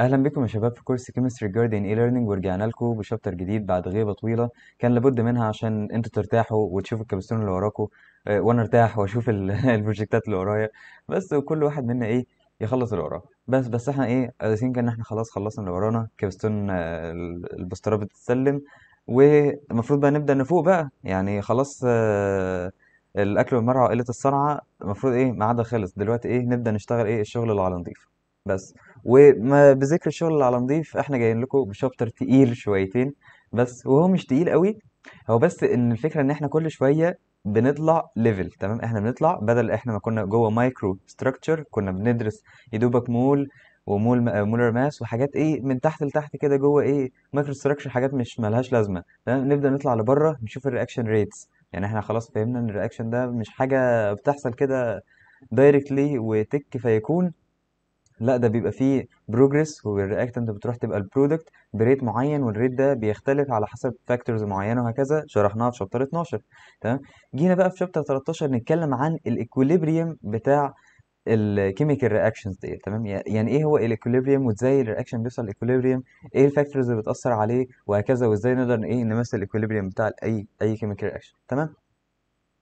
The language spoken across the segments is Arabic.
أهلا بكم يا شباب في كورس Chemistry Garden E-Learning ورجعنا لكم ب chapter جديد بعد غيبة طويلة. كان لابد منها عشان أنتوا ترتاحوا وتشوفوا ال capstone اللي وراكم آه، وأنا ارتاح وأشوف ال- ال project ات اللي ورايا. بس وكل واحد منا إيه يخلص اللي وراه. بس بس إحنا إيه قاسيين كان إحنا خلاص خلصنا اللي ورانا capstone آه، ال- البسطره بتتسلم. والمفروض بقى نبدأ نفوق بقى. يعني خلاص آه، الأكل والمرعى وقله الصنعة. المفروض إيه ميعادها خلص. دلوقتي إيه نبدأ نشتغل إيه الشغل اللي على نضيف. بس وما بذكر الشغل اللي على نضيف إحنا جايين لكم ب chapter تقيل شويتين بس وهو مش تقيل قوي هو بس إن الفكرة إن إحنا كل شوية بنطلع level تمام؟ إحنا بنطلع بدل إحنا ما كنا جوه micro structure كنا بندرس يدوبك mole و mole molar mass وحاجات إيه من تحت لتحت كده جوه إيه micro structure حاجات مش ملهاش لازمة تمام؟ نبدأ نطلع لبرة نشوف ال reaction rates يعني إحنا خلاص فهمنا إن ال reaction ده مش حاجة بتحصل كده directly وتك فيكون لا ده بيبقى فيه progress وال reactant بتروح تبقى ال product ب rate معين وال rate ده بيختلف على حسب factors معينة وهكذا. شرحناها في chapter 12 تمام؟ جينا بقى في chapter 13 نتكلم عن ال equilibrium بتاع ال chemical reactions دي تمام؟ يعني إيه هو الايكوليبريم وإزاي الرياكشن بيوصل الايكوليبريم إيه الفاكتورز اللي بتأثر عليه؟ وهكذا وإزاي نقدر إيه نمثل ال equilibrium بتاع أي أي chemical reaction تمام؟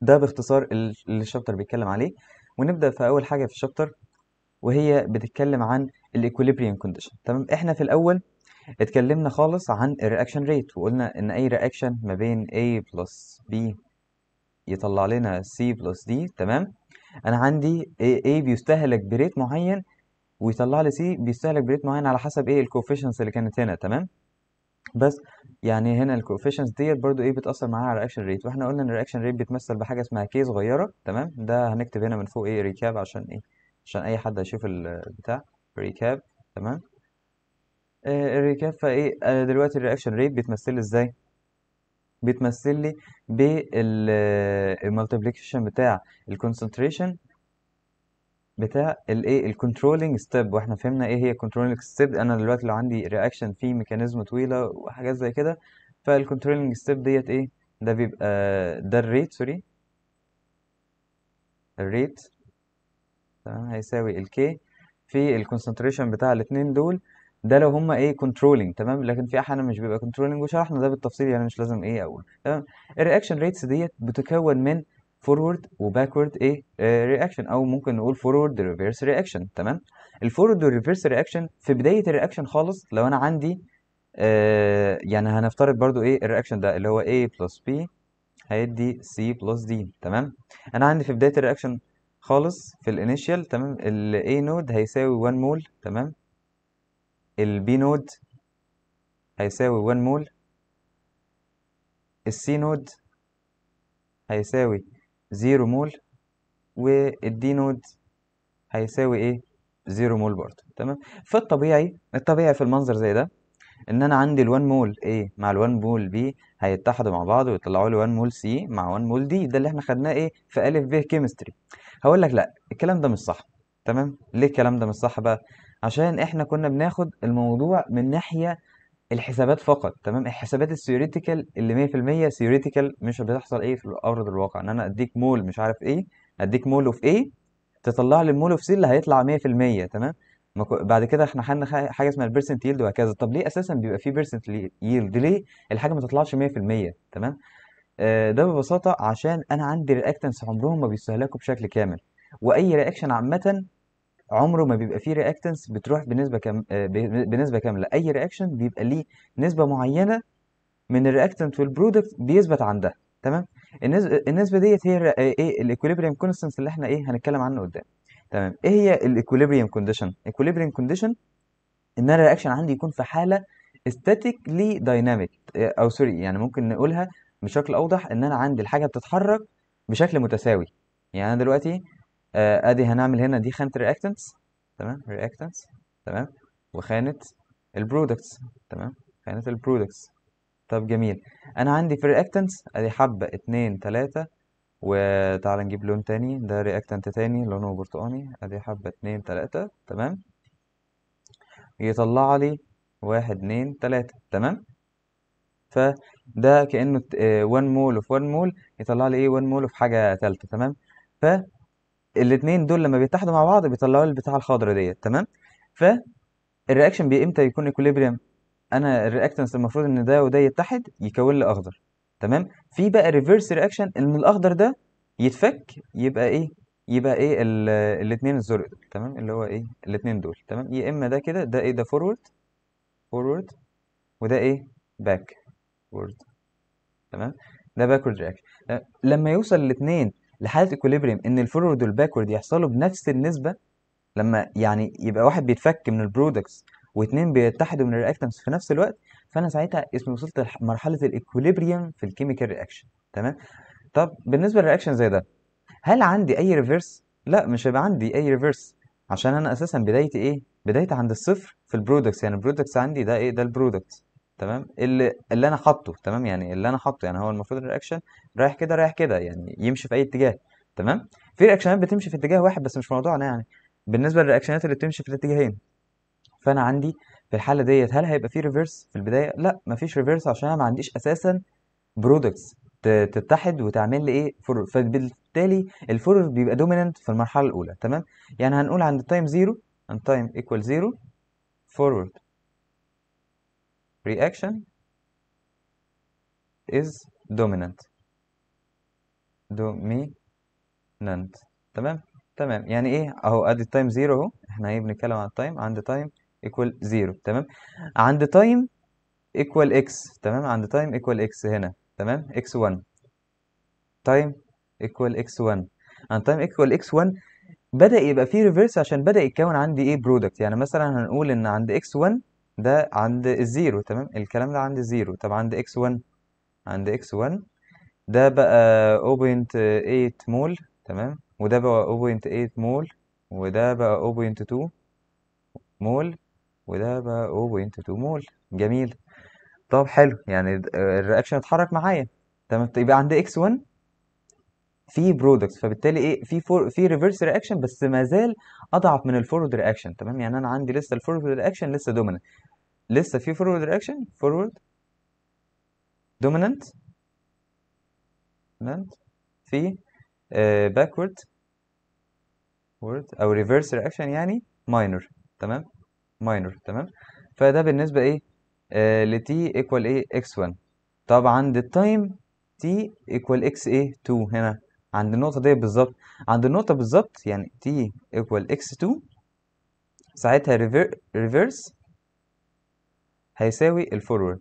ده باختصار ال- اللي ال chapter بيتكلم عليه. ونبدأ في أول حاجة في ال chapter وهي بتتكلم عن ال equilibrium condition تمام؟ إحنا في الأول اتكلمنا خالص عن ال reaction rate وقلنا إن أي reaction ما بين A plus B يطلع لنا C plus D. تمام؟ أنا عندي A, بيستهلك ب rate معين ويطلع لي C بيستهلك ب rate معين على حسب إيه ال coefficients اللي كانت هنا. تمام؟ بس يعني هنا ال coefficients ديت برضو إيه بتأثر معاها على ال reaction rate وإحنا قلنا إن ال reaction rate بيتمثل بحاجة اسمها K صغيرة. تمام؟ ده هنكتب هنا من فوق إيه recap عشان إيه عشان أي حد هيشوف البتاع recap تمام؟ آه ال recap فايه آه دلوقتي ال reaction rate بيتمثل لي إزاي؟ بيتمثل لي بال multiplication بتاع ال concentration بتاع الايه ال controlling step وإحنا فهمنا إيه هي ال controlling step أنا دلوقتي لو عندي reaction فيه mechanism طويلة وحاجات زي كده فال controlling step ديت إيه؟ ده بيبقى ده ال rate sorry ال rate تمام؟ هيساوي ال K في ال concentration بتاع الاتنين دول. ده لو هما إيه controlling تمام؟ لكن في أحيانا مش بيبقى controlling وشرحنا ده بالتفصيل يعني مش لازم إيه أقول تمام؟ ال reaction rates ديت بتكون من forward و backward إيه؟ reaction أو ممكن نقول forward reverse reaction تمام؟ ال forward وال reverse reaction في بداية ال reaction خالص لو أنا عندي آه يعني هنفترض برضو إيه ال reaction ده اللي هو A plus B هيدي C plus D تمام؟ أنا عندي في بداية ال reaction خالص في ال initial تمام؟ ال A nought هيساوي 1 مول تمام؟ ال B nought هيساوي 1 مول ال C nought هيساوي 0 مول وال D nought هيساوي إيه؟ 0 مول برضه تمام؟ فالطبيعي الطبيعي في المنظر زي ده إن أنا عندي ال1 mole A مع ال1 mole B هيتحدوا مع بعض ويطلعوا لي 1 mole C مع 1 mole D. ده اللي إحنا خدناه إيه؟ في ألف ب chemistry هقول لك لا الكلام ده مش صح. تمام؟ ليه الكلام ده مش صح بقى؟ عشان إحنا كنا بناخد الموضوع من ناحية الحسابات فقط. تمام؟ الحسابات ال theoretical اللي 100% ثيوريتيكال مش بتحصل إيه؟ في ارض الواقع. إن أنا أديك مول مش عارف إيه أديك mole of A تطلع لي ال mole of C اللي هيطلع 100% تمام؟ بعد كده إحنا خدنا حاجة اسمها ال percent yield وهكذا. طب ليه أساسا بيبقى فيه percent yield ليه الحاجة ما تطلعش 100% تمام؟ آه، ده ببساطة عشان أنا عندي reactants عمرهم ما بيستهلكوا بشكل كامل. وأي reaction عامة عمره ما بيبقى فيه reactants بتروح بنسبة كام آه، بنسبة كاملة. أي reaction بيبقى ليه نسبة معينة من ال reactant وال product بيثبت عندها. تمام؟ النسبة النسبة ديت هي الر- إيه ال equilibrium constant اللي إحنا إيه هنتكلم عنه قدام. تمام. إيه هي ال equilibrium condition ال equilibrium condition إن أنا ال reaction عندي يكون في حالة dynamic آه، أو sorry يعني ممكن نقولها بشكل أوضح إن أنا عندي الحاجة بتتحرك بشكل متساوي. يعني أنا دلوقتي آه، أدي هنعمل هنا دي خانه reactants تمام؟ reactants تمام؟ وخانة ال products تمام؟ خانة ال products. طب جميل. أنا عندي في ال reactants أدي حبة اتنين تلاتة وتعالى نجيب لون تاني ده reactant تاني لونه برتقاني أدي حبة اتنين تلاتة تمام؟ يطلع لي واحد اتنين تلاتة تمام؟ فده كأنه 1 mole of 1 مول يطلع لي إيه؟ 1 mole of حاجة تالتة تمام؟ فالاتنين دول لما بيتحدوا مع بعض بيطلعوا لي البتاعة الخضرا ديت تمام؟ ف ال reaction بي إمتى يكون equilibrium أنا ال reactants المفروض إن ده وده يتحد يكون لي أخضر. تمام؟ في بقى reverse reaction إن الأخضر ده يتفك يبقى إيه؟ يبقى إيه الاثنين الزرق تمام؟ اللي هو إيه؟ الاثنين دول تمام؟ يا إما ده كده ده إيه؟ ده forward forward وده إيه؟ backward تمام؟ ده backward reaction لما يوصل الاثنين لحالة equilibrium إن ال forward وال backward يحصلوا بنفس النسبة لما يعني يبقى واحد بيتفك من ال products واثنين بيتحدوا من ال reactants في نفس الوقت فأنا ساعتها اسمي وصلت لمرحله ال equilibrium في ال chemical reaction تمام؟ طب بالنسبة لل reaction زي ده هل عندي أي reverse لا مش هيبقى عندي أي reverse عشان أنا أساسا بدايتي إيه؟ بدايتي عند الصفر في ال products يعني ال products عندي ده إيه؟ ده ال product تمام؟ اللي اللي أنا حاطه. تمام؟ يعني اللي أنا حاطه. يعني هو المفروض ال reaction رايح كده رايح كده. يعني يمشي في أي اتجاه. تمام؟ في رياكشنات بتمشي في اتجاه واحد بس مش موضوعنا يعني. بالنسبة للرياكشنات اللي بتمشي في الاتجاهين فأنا عندي في الحالة ديت هل هيبقى في reverse في البداية؟ لا مفيش reverse عشان أنا ما عنديش أساسا products تتحد وتعمل لي إيه forward فبالتالي ال forward بيبقى dominant في المرحلة الأولى تمام؟ يعني هنقول عند time zero عند time equal zero forward reaction is dominant. dominant. تمام؟ تمام. يعني إيه؟ أهو ادي ال time zero أهو. إحنا إيه بنتكلم عن ال time عند time equal zero تمام؟ عند time equal x تمام؟ عند time equal x هنا تمام؟ x 1 time equal x 1 عند time equal x 1 بدأ يبقى فيه reverse عشان بدأ يتكون عندي إيه product يعني مثلا هنقول إن عند x 1 ده عند ال zero تمام؟ الكلام ده عند ال zero طب عند إكس 1 عند إكس 1 ده بقى 0.8 مول تمام؟ وده بقى 0.8 مول وده بقى 0.2 مول وده بقى 0.2 مول. جميل. طب حلو. يعني ال reaction اتحرك معايا. تمام. يبقى عند x 1 في product فبالتالي إيه؟ في for في reverse reaction بس ما زال أضعف من ال forward reaction تمام؟ يعني أنا عندي لسه ال forward reaction لسه dominant لسه في forward reaction forward dominant في backward ward أو reverse reaction يعني minor تمام؟ minor تمام؟ فده بالنسبة إيه؟ آه ل t equal إيه؟ x 1 طب عند ال time t equal x إيه؟ 2 هنا. عند النقطة دي بالظبط. عند النقطة بالظبط يعني t equal x 2 ساعتها reverse هيساوي ال forward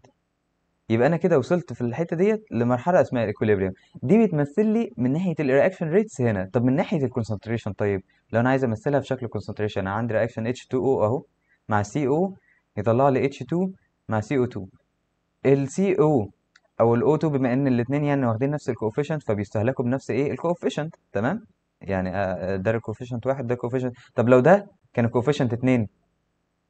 يبقى أنا كده وصلت في الحتة ديت لمرحلة اسمها ال equilibrium دي بتمثل لي من ناحية ال reaction rates هنا. طب من ناحية ال concentration طيب لو أنا عايز أمثلها في شكل concentration أنا عندي reaction H2O أهو. مع CO يطلع لي H2 مع CO2 ال CO أو ال O2 بما إن الاثنين يعني واخدين نفس ال coefficient فبيستهلكوا بنفس إيه؟ ال coefficient تمام؟ يعني ده ال coefficient واحد ده ال coefficient طب لو ده كان ال coefficient 2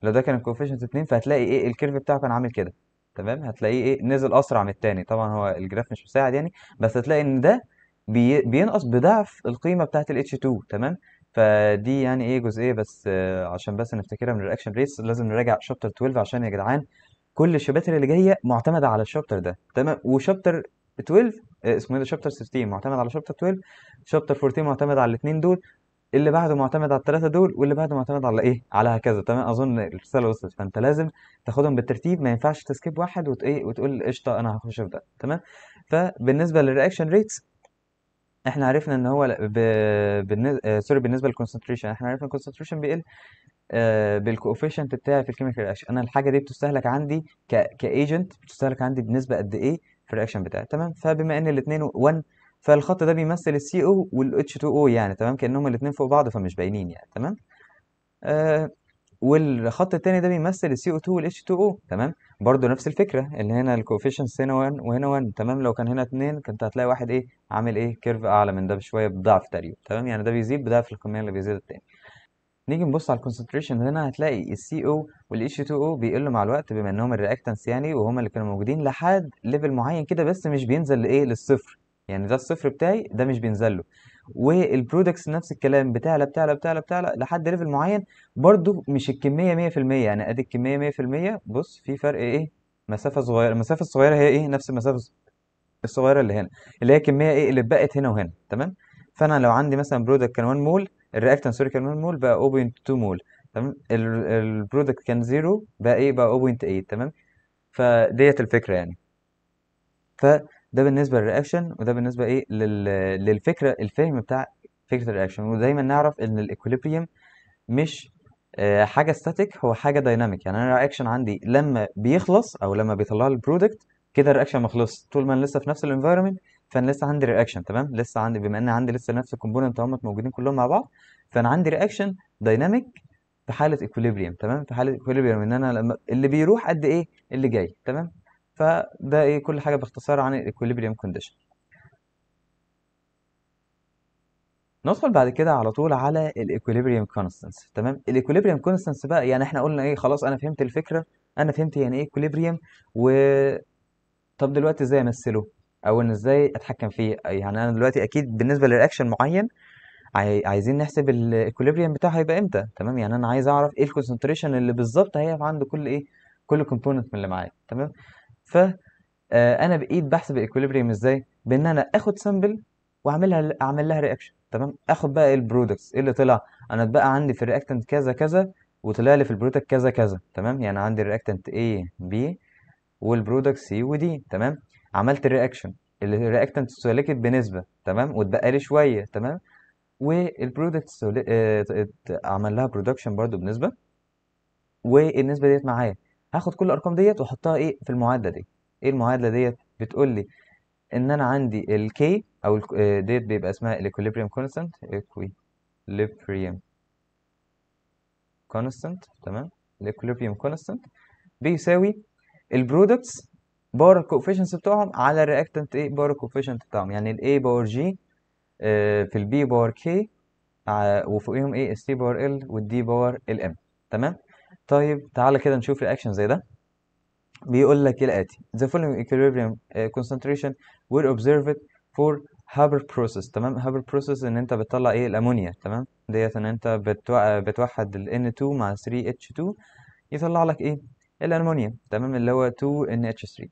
لو ده كان ال coefficient 2 فهتلاقي إيه؟ ال curve بتاعه كان عامل كده تمام؟ هتلاقيه إيه؟ نزل أسرع من التاني. طبعا هو ال graph مش مساعد يعني بس هتلاقي إن ده بي بينقص بضعف القيمة بتاعة ال H2 تمام؟ فدي يعني إيه جزئية بس آه عشان بس نفتكرها من ال reaction rates لازم نراجع chapter 12 عشان يا جدعان كل الشباتر اللي جاية معتمدة على ال chapter ده تمام؟ و chapter 12 آه اسمه إيه ده؟ chapter 16 معتمد على chapter 12 chapter 14 معتمد على الاثنين دول اللي بعده معتمد على الثلاثه دول واللي بعده معتمد على إيه؟ على هكذا تمام؟ أظن الرسالة وصلت. فأنت لازم تاخدهم بالترتيب ما ينفعش ت skip واحد وت إيه؟ وتقول قشطة أنا هخش في ده تمام؟ فبالنسبة لل reaction rates إحنا عرفنا ان هو. بالنسبة آه sorry بالنسبة لل concentration إحنا عرفنا ال concentration بيقل آه بال coefficient بتاعي في ال chemical reaction أنا الحاجة دي بتستهلك عندي ك ك agent بتستهلك عندي بنسبة قد إيه في ال reaction بتاعي. تمام؟ فبما إن الاثنين 1 فالخط ده بيمثل السي أو والاتش 2 أو يعني تمام؟ كأنهم الاثنين فوق بعض فمش باينين يعني تمام؟ آه والخط التاني ده بيمثل السي أو 2 والاتش 2 أو تمام؟ برضو نفس الفكرة ان هنا ال coefficients هنا 1 وهنا 1 تمام؟ لو كان هنا 2 كنت هتلاقي واحد إيه؟ عامل إيه؟ curve أعلى من ده بشوية بضعف تقريبا تمام؟ يعني ده بيزيد بضعف الكميه اللي بيزيد التاني. نيجي نبص على ال concentration هنا هتلاقي السي أو والاتش 2 أو بيقلوا مع الوقت بما إنهم ال reactants يعني وهم اللي كانوا موجودين لحد level معين كده بس مش بينزل لإيه؟ للصفر. يعني ده الصفر بتاعي ده مش بينزل له. وال products نفس الكلام بتعلى بتعلى بتعلى بتعلى لحد level معين. برضو مش الكمية 100% يعني أدي الكمية 100% بص في فرق إيه؟ مسافة صغيره المسافة الصغيرة هي إيه؟ نفس المسافة الصغيرة اللي هنا. اللي هي الكمية إيه؟ اللي اتبقت هنا وهنا تمام؟ فأنا لو عندي مثلا product كان 1 mole ال reactants sorry كان 1 مول بقى 0.2 مول تمام؟ ال product كان zero بقى إيه؟ بقى 0.8 تمام؟ فديت الفكرة يعني. فده بالنسبة لل reaction وده بالنسبة إيه لل... للفكرة الفهم بتاع فكرة ال reaction. ودايما نعرف إن ال equilibrium مش آه، حاجة static هو حاجة dynamic يعني أنا ال reaction عندي لما بيخلص أو لما بيطلع لي ال product كده ال reaction ما طول ما أنا لسه في نفس ال environment فأنا لسه عندي reaction تمام؟ لسه عندي بما إن عندي لسه نفس ال component هم موجودين كلهم مع بعض فأنا عندي reaction dynamic في حالة equilibrium تمام؟ في حالة equilibrium إن أنا لما اللي بيروح قد إيه؟ اللي جاي تمام؟ فده إيه كل حاجة باختصار عن ال equilibrium condition ندخل بعد كده على طول على ال equilibrium constants تمام؟ ال equilibrium constants بقى يعني إحنا قلنا إيه خلاص أنا فهمت الفكرة أنا فهمت يعني إيه equilibrium و طب دلوقتي إزاي أمثله؟ أو إن إزاي أتحكم فيه؟ يعني أنا دلوقتي أكيد بالنسبة ل reaction معين عاي- عايزين نحسب ال equilibrium بتاعه هيبقى إمتى تمام؟ يعني أنا عايز أعرف إيه ال concentration اللي بالظبط هيبقى عند كل إيه كل component من اللي معايا تمام؟ ف آه، أنا بإيد بحسب ال equilibrium إزاي؟ بإن أنا آخد sample وأعملها أعمل لها reaction تمام؟ آخد بقى ال products إيه اللي طلع؟ أنا اتبقى عندي في ال reactant كذا كذا وطلع لي في ال product كذا كذا تمام؟ يعني عندي ال reactant A B وال product C و D تمام؟ عملت ال reaction ال reactant استهلكت بنسبة تمام؟ واتبقى لي شوية تمام؟ وال product عمل لها production برضو بنسبة والنسبة ديت معايا. هاخد كل الأرقام ديت وأحطها إيه في المعادلة دي. إيه المعادلة ديت؟ بتقول لي إن أنا عندي ال K أو آه، ديت بيبقى اسمها ال equilibrium constant equilibrium constant تمام؟ ال equilibrium constant بيساوي ال products power ال coefficients بتوعهم على ال reactant إيه power ال coefficient بتاعهم. يعني ال A power j في ال B power k وفوقيهم إيه؟ ال C power l وال D power ال m تمام؟ طيب تعالى كده نشوف reaction زي ده. بيقول لك الآتي؟ The following equilibrium uh, concentration were observed for Haber process. تمام؟ Haber process إن أنت بتطلع إيه؟ الأمونيا. تمام؟ ديت إن أنت بتو... بتوحد ال N2 مع 3H2 يطلع لك إيه؟ الأمونيا. تمام؟ اللي هو 2NH3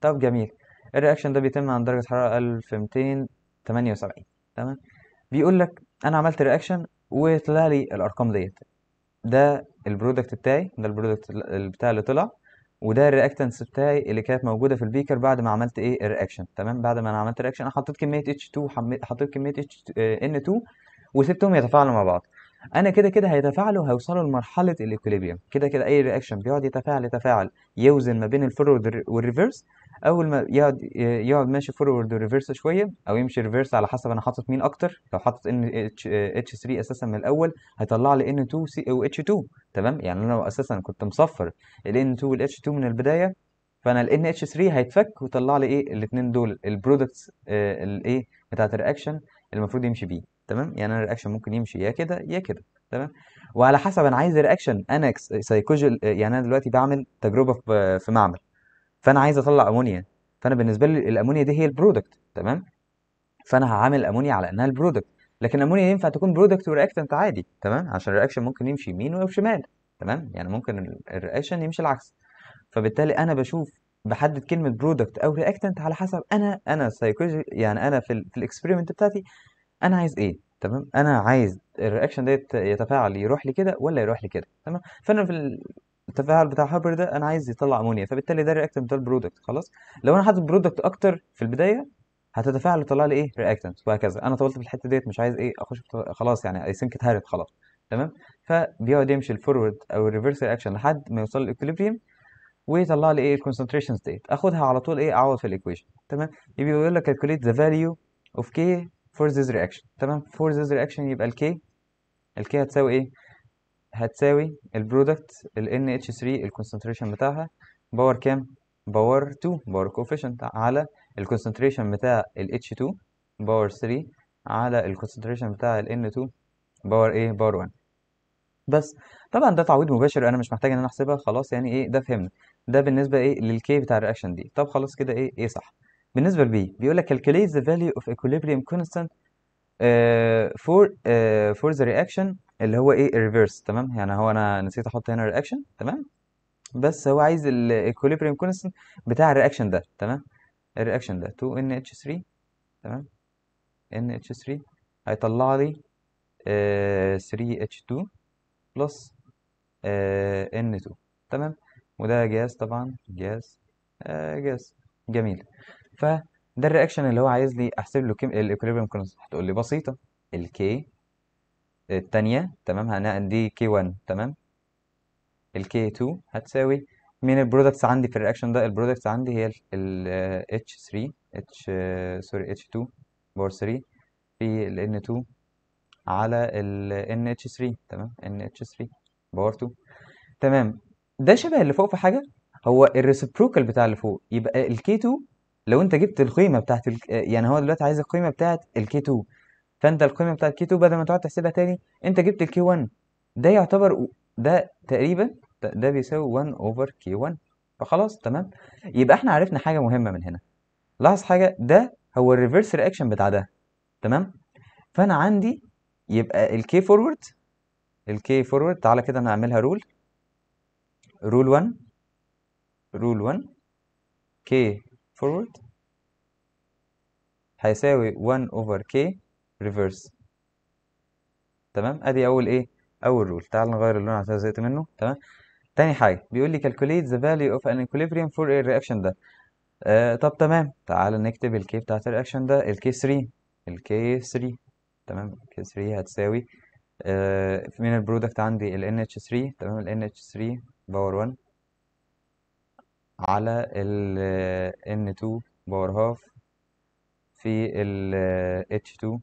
طب جميل. ال reaction ده بيتم عند درجة حرارة 1278 تمام؟ بيقول لك أنا عملت reaction وطلع لي الأرقام ديت. ده ال product بتاعي ده ال product بتاعي اللي طلع وده ال reactants بتاعي اللي كانت موجودة في ال beaker بعد ما عملت إيه؟ ال reaction تمام؟ بعد ما أنا عملت ال reaction أنا حطيت كمية H2 حطيت كمية N2 وسبتهم يتفاعلوا مع بعض. أنا كده كده هيتفاعلوا هيوصلوا لمرحلة ال equilibrium كده كده أي reaction بيقعد يتفاعل يتفاعل. يوازن ما بين ال forward وال reverse أول ما يقعد يقعد ماشي forward و reverse شوية أو يمشي reverse على حسب أنا حاطط مين أكتر. لو حاطط NH3 أساسا من الأول هيطلع لي إن 2 سي أو اتش 2 تمام؟ يعني أنا لو أساسا كنت مصفر ال ان 2 والاتش 2 من البداية. فأنا ال NH3 هيتفك ويطلع لي إيه؟ الاثنين دول ال products الايه بتاعت ال reaction المفروض يمشي بيه تمام؟ يعني أنا ال reaction ممكن يمشي يا كده يا كده تمام؟ وعلى حسب أنا عايز ال reaction أنا psychological يعني أنا دلوقتي بعمل تجربة في معمل فأنا عايز أطلع أمونيا فأنا بالنسبة لي الأمونيا دي هي ال product تمام؟ فأنا هعامل الامونيا على إنها ال product لكن الامونيا ينفع تكون product و reactant عادي تمام؟ عشان ال reaction ممكن يمشي يمين أو شمال تمام؟ يعني ممكن ال reaction يمشي العكس فبالتالي أنا بشوف بحدد كلمة product أو reactant على حسب أنا أنا سايكولوجي يعني أنا في في ال experiment بتاعتي أنا عايز إيه تمام؟ أنا عايز ال reaction ده يتفاعل يروح لي كده ولا يروح لي كده تمام؟ فأنا في التفاعل بتاع هابر ده أنا عايز يطلع امونيا فبالتالي ده ال reactant بتاع ال product خلاص؟ لو أنا حاطط product أكتر في البداية هتتفاعل وتطلع لي إيه؟ reactant وهكذا. أنا طولت في الحتة ديت مش عايز إيه أخش خلاص يعني I think اتهرت خلاص تمام؟ فبيقعد يمشي ال forward أو ال reverse reaction لحد ما يوصل لل equilibrium ويطلع لي إيه ال concentrations ديت اخدها على طول إيه اعوض في ال equation تمام؟ يبقى بيقول لك calculate the value of k for this reaction. تمام؟ For this reaction يبقى ال K ال K هتساوي إيه؟ هتساوي ال product ال NH3 ال concentration بتاعها power كام؟ power 2 power coefficient على ال concentration بتاع ال H2 power 3 على ال concentration بتاع ال N2 power إيه power 1 بس. طبعا ده تعويض مباشر أنا مش محتاج إن أنا أحسبها خلاص يعني إيه ده فهمنا. ده بالنسبة إيه لل K بتاع ال reaction دي. طب خلاص كده إيه إيه صح. بالنسبة ل B بيقول لك calculate the value of equilibrium constant uh, for uh, for the reaction اللي هو إيه ال reverse تمام؟ يعني هو أنا نسيت أحط هنا ال reaction تمام؟ بس هو عايز ال equilibrium constant بتاع ال reaction ده. تمام؟ ال reaction ده. 2NH3 تمام؟ NH3 هيطلع لي uh, 3H2 plus آه N2 تمام؟ وده جاز طبعا جاز آه جاز جميل. فده ال reaction اللي هو عايز لي أحسب له ال equilibrium constant هتقول لي بسيطة. ال K الثانية تمام؟ هنقل دي K 1 تمام؟ ال K 2 هتساوي مين ال products عندي في ال reaction ده؟ ال products عندي هي ال H 3 H sorry H 2 power 3 في ال N 2 على ال N H 3 تمام؟ N H 3 power 2 تمام. ده شبه اللي فوق في حاجة. هو ال reciprocal بتاع اللي فوق. يبقى ال K 2 لو انت جبت القيمة بتاعت ال... يعني هو دلوقتي عايز القيمة بتاعت ال K 2 فانت القيمة بتاعت ال K 2 بدل ما تقعد تحسبها تاني انت جبت ال K 1 ده يعتبر ده تقريبا ده, بيساوي 1 over K 1 فخلاص تمام؟ يبقى إحنا عرفنا حاجة مهمة من هنا. لاحظ حاجة ده هو ال reverse reaction بتاع ده. تمام؟ فأنا عندي يبقى ال K forward ال K forward تعالى كده أنا اعملها rule rule 1 rule 1 K forward هيساوي 1 over K reverse تمام؟ أدي أول إيه؟ أول rule تعال نغير اللون عشان زهقت منه. تمام؟ تاني حاجة بيقول لي calculate the value of an equilibrium for a reaction ده. آه طب تمام. تعال نكتب ال K بتاعت ال reaction ده. ال K 3 ال K 3 تمام؟ ال K 3 هتساوي. آه من ال product عندي ال NH3 تمام؟ ال NH3 power 1 على ال N2 power half في ال H2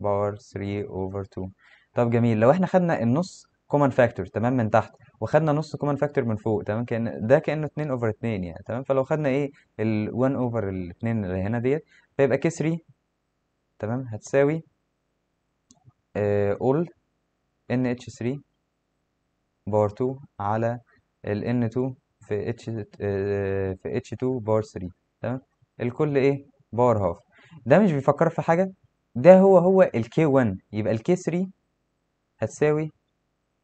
power 3 over 2 طب جميل لو إحنا خدنا النص common factor تمام؟ من تحت وخدنا نص common factor من فوق تمام؟ كأن ده كأنه 2 over 2 يعني تمام؟ فلو خدنا إيه؟ ال 1 over ال 2 اللي هنا ديت فيبقى K 3 تمام؟ هتساوي اول N H 3 power 2 على ال N 2 في H في H 2 power 3 تمام؟ الكل إيه؟ power half ده مش بيفكر في حاجة؟ ده هو هو ال K 1 يبقى ال K 3 هتساوي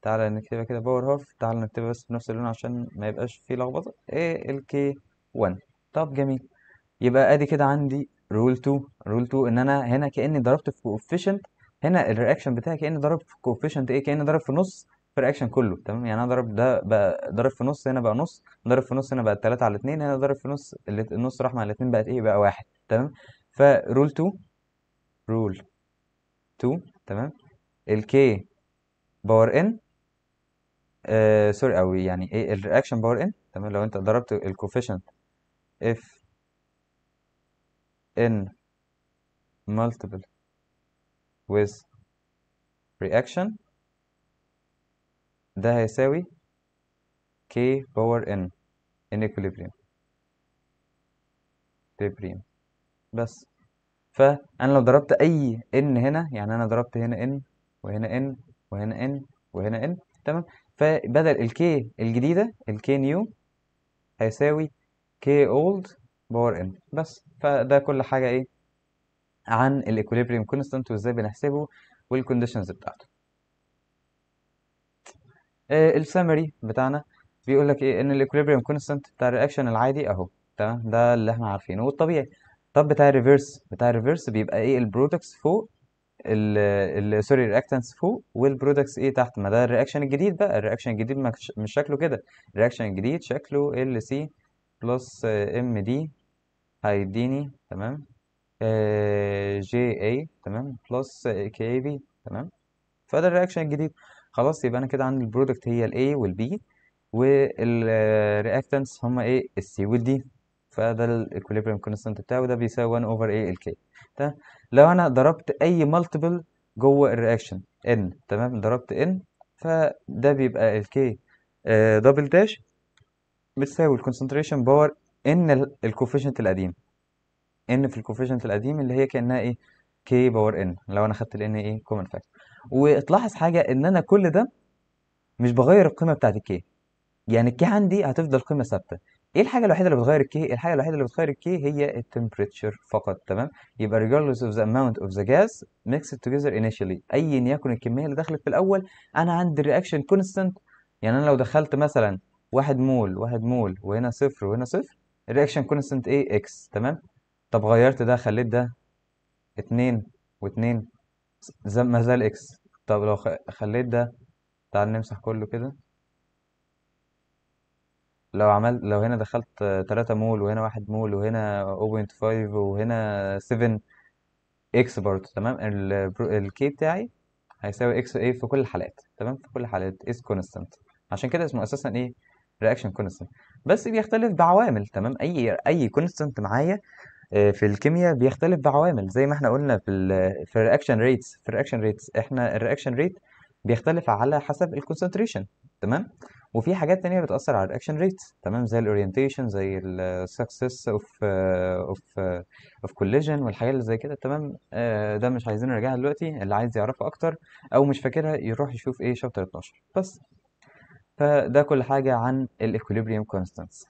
تعالى نكتبها كده power half تعالى نكتبها بس بنفس اللون عشان ما يبقاش فيه لخبطة. إيه؟ ال K 1 طب جميل. يبقى أدي كده عندي rule 2 rule 2 إن أنا هنا كأني ضربت في coefficient هنا ال reaction بتاعي كاني ضرب في coefficient إيه كاني ضرب في نص في ال reaction كله تمام؟ يعني أنا ضرب ده بقى ضرب في نص هنا بقى نص ضرب في نص هنا بقى 3 على 2 هنا ضرب في نص النص راح مع الاثنين بقت إيه بقى واحد تمام؟ ف rule 2 rule 2 تمام؟ ال K power n آه sorry أو يعني إيه ال reaction power n تمام؟ لو أنت ضربت ال coefficient of n multiple with reaction. ده هيساوي k power n in equilibrium. Equilibrium. بس. فانا لو ضربت أي n هنا يعني أنا ضربت هنا n وهنا n وهنا n وهنا n تمام؟ فبدل ال K الجديدة ال K new هيساوي K old power n بس. فده كل حاجة إيه؟ عن ال equilibrium constant وازاي بنحسبه وال conditions بتاعته. آه السمري بتاعنا بيقول لك إيه؟ إن ال equilibrium constant بتاع ال reaction العادي أهو. تمام؟ ده اللي إحنا عارفينه. والطبيعي. طب بتاع ال reverse بتاع ال reverse بيبقى إيه؟ ال products فوق ال sorry ال reactants فوق وال products إيه تحت. ما ده ال reaction الجديد بقى. ال reaction الجديد مش شكله كده. ال reaction الجديد شكله ال C plus m D هيديني. تمام؟ j A تمام؟ plus k B تمام؟ فده ال reaction الجديد. خلاص يبقى أنا كده عندي ال product هي ال A وال B وال reactants هما إيه ال C وال D فده ال equilibrium constant بتاعه ده بيساوي 1 over إيه ال K تمام لو أنا ضربت أي multiple جوه ال reaction n تمام؟ ضربت n فده بيبقى ال K double dash بتساوي ال concentration power n ال coefficient القديم. n في ال coefficient القديم اللي هي كأنها إيه؟ K power n لو أنا خدت ال n إيه common factor وتلاحظ حاجة إن أنا كل ده مش بغير القيمة بتاعت ال K يعني ال K عندي هتفضل قيمة ثابتة. إيه الحاجة الوحيدة اللي بتغير ال K الحاجة الوحيدة اللي بتغير ال K هي ال temperature فقط تمام؟ يبقى regardless of the amount of the gas mixed together initially. ايا يكن الكمية اللي دخلت في الأول أنا عندي ال reaction constant يعني أنا لو دخلت مثلا واحد مول واحد مول وهنا صفر وهنا صفر ال reaction constant إيه؟ X تمام؟ طب غيرت ده خليت ده اتنين واتنين ما زال X. طب لو خليت ده تعال نمسح كله كده. لو عملت لو هنا دخلت 3 مول وهنا 1 مول وهنا 0.5 وهنا 7 X برضه تمام؟ الكي بتاعي هيساوي إيه في كل الحالات تمام؟ في كل الحالات. is constant عشان كده اسمه أساسا إيه؟ reaction constant بس بيختلف بعوامل تمام؟ أي أي constant معايا في الكيمياء بيختلف بعوامل زي ما إحنا قلنا في ال في ال reaction rates في ال reaction rates إحنا ال reaction rate بيختلف على حسب ال concentration تمام؟ وفي حاجات تانية بتأثر على ال reaction rates تمام؟ زي ال orientation زي ال success of of of collision والحاجات اللي زي كده تمام؟ آه، ده مش عايزين نرجعها دلوقتي اللي عايز يعرفها أكتر أو مش فاكرها يروح يشوف إيه chapter 12 بس. فده كل حاجة عن ال equilibrium constants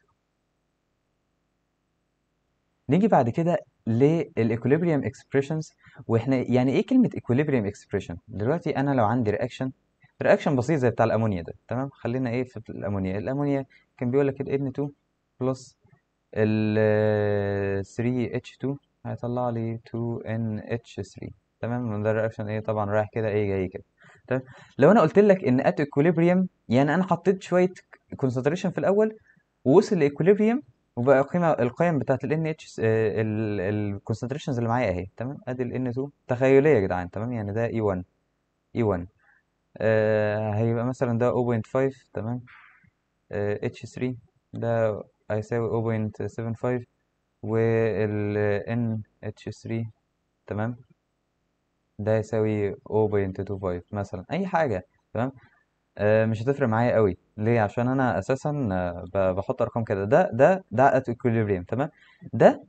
نيجي بعد كده لل equilibrium expressions وإحنا يعني إيه كلمة equilibrium expression دلوقتي أنا لو عندي reaction reaction بسيط زي بتاع الأمونيا ده تمام؟ خلينا إيه في الأمونيا؟ الأمونيا كان بيقول لك ال N2 plus ال 3H2 هيطلع لي 2NH3 تمام؟ ده ال reaction إيه؟ طبعا رايح كده إيه؟ جاي كده تمام؟ لو أنا قلت لك إن at equilibrium يعني أنا حطيت شوية concentration في الأول ووصل ل equilibrium وبقى القيمه القيم بتاعت ال NH ال concentrations اللي معايا اهي تمام؟ ادي ال N2 تخيلية يا جدعان تمام؟ يعني ده E1 E1 آه هيبقى مثلا ده 0.5 تمام؟ آه H3 ده هيساوي 0.75 وال NH3 تمام؟ ده يساوي 0.25 مثلا أي حاجة تمام؟ آه مش هتفرق معايا قوي. ليه؟ عشان أنا أساسا آه، ب- بحط أرقام كده. ده ده ده at equilibrium تمام؟ ده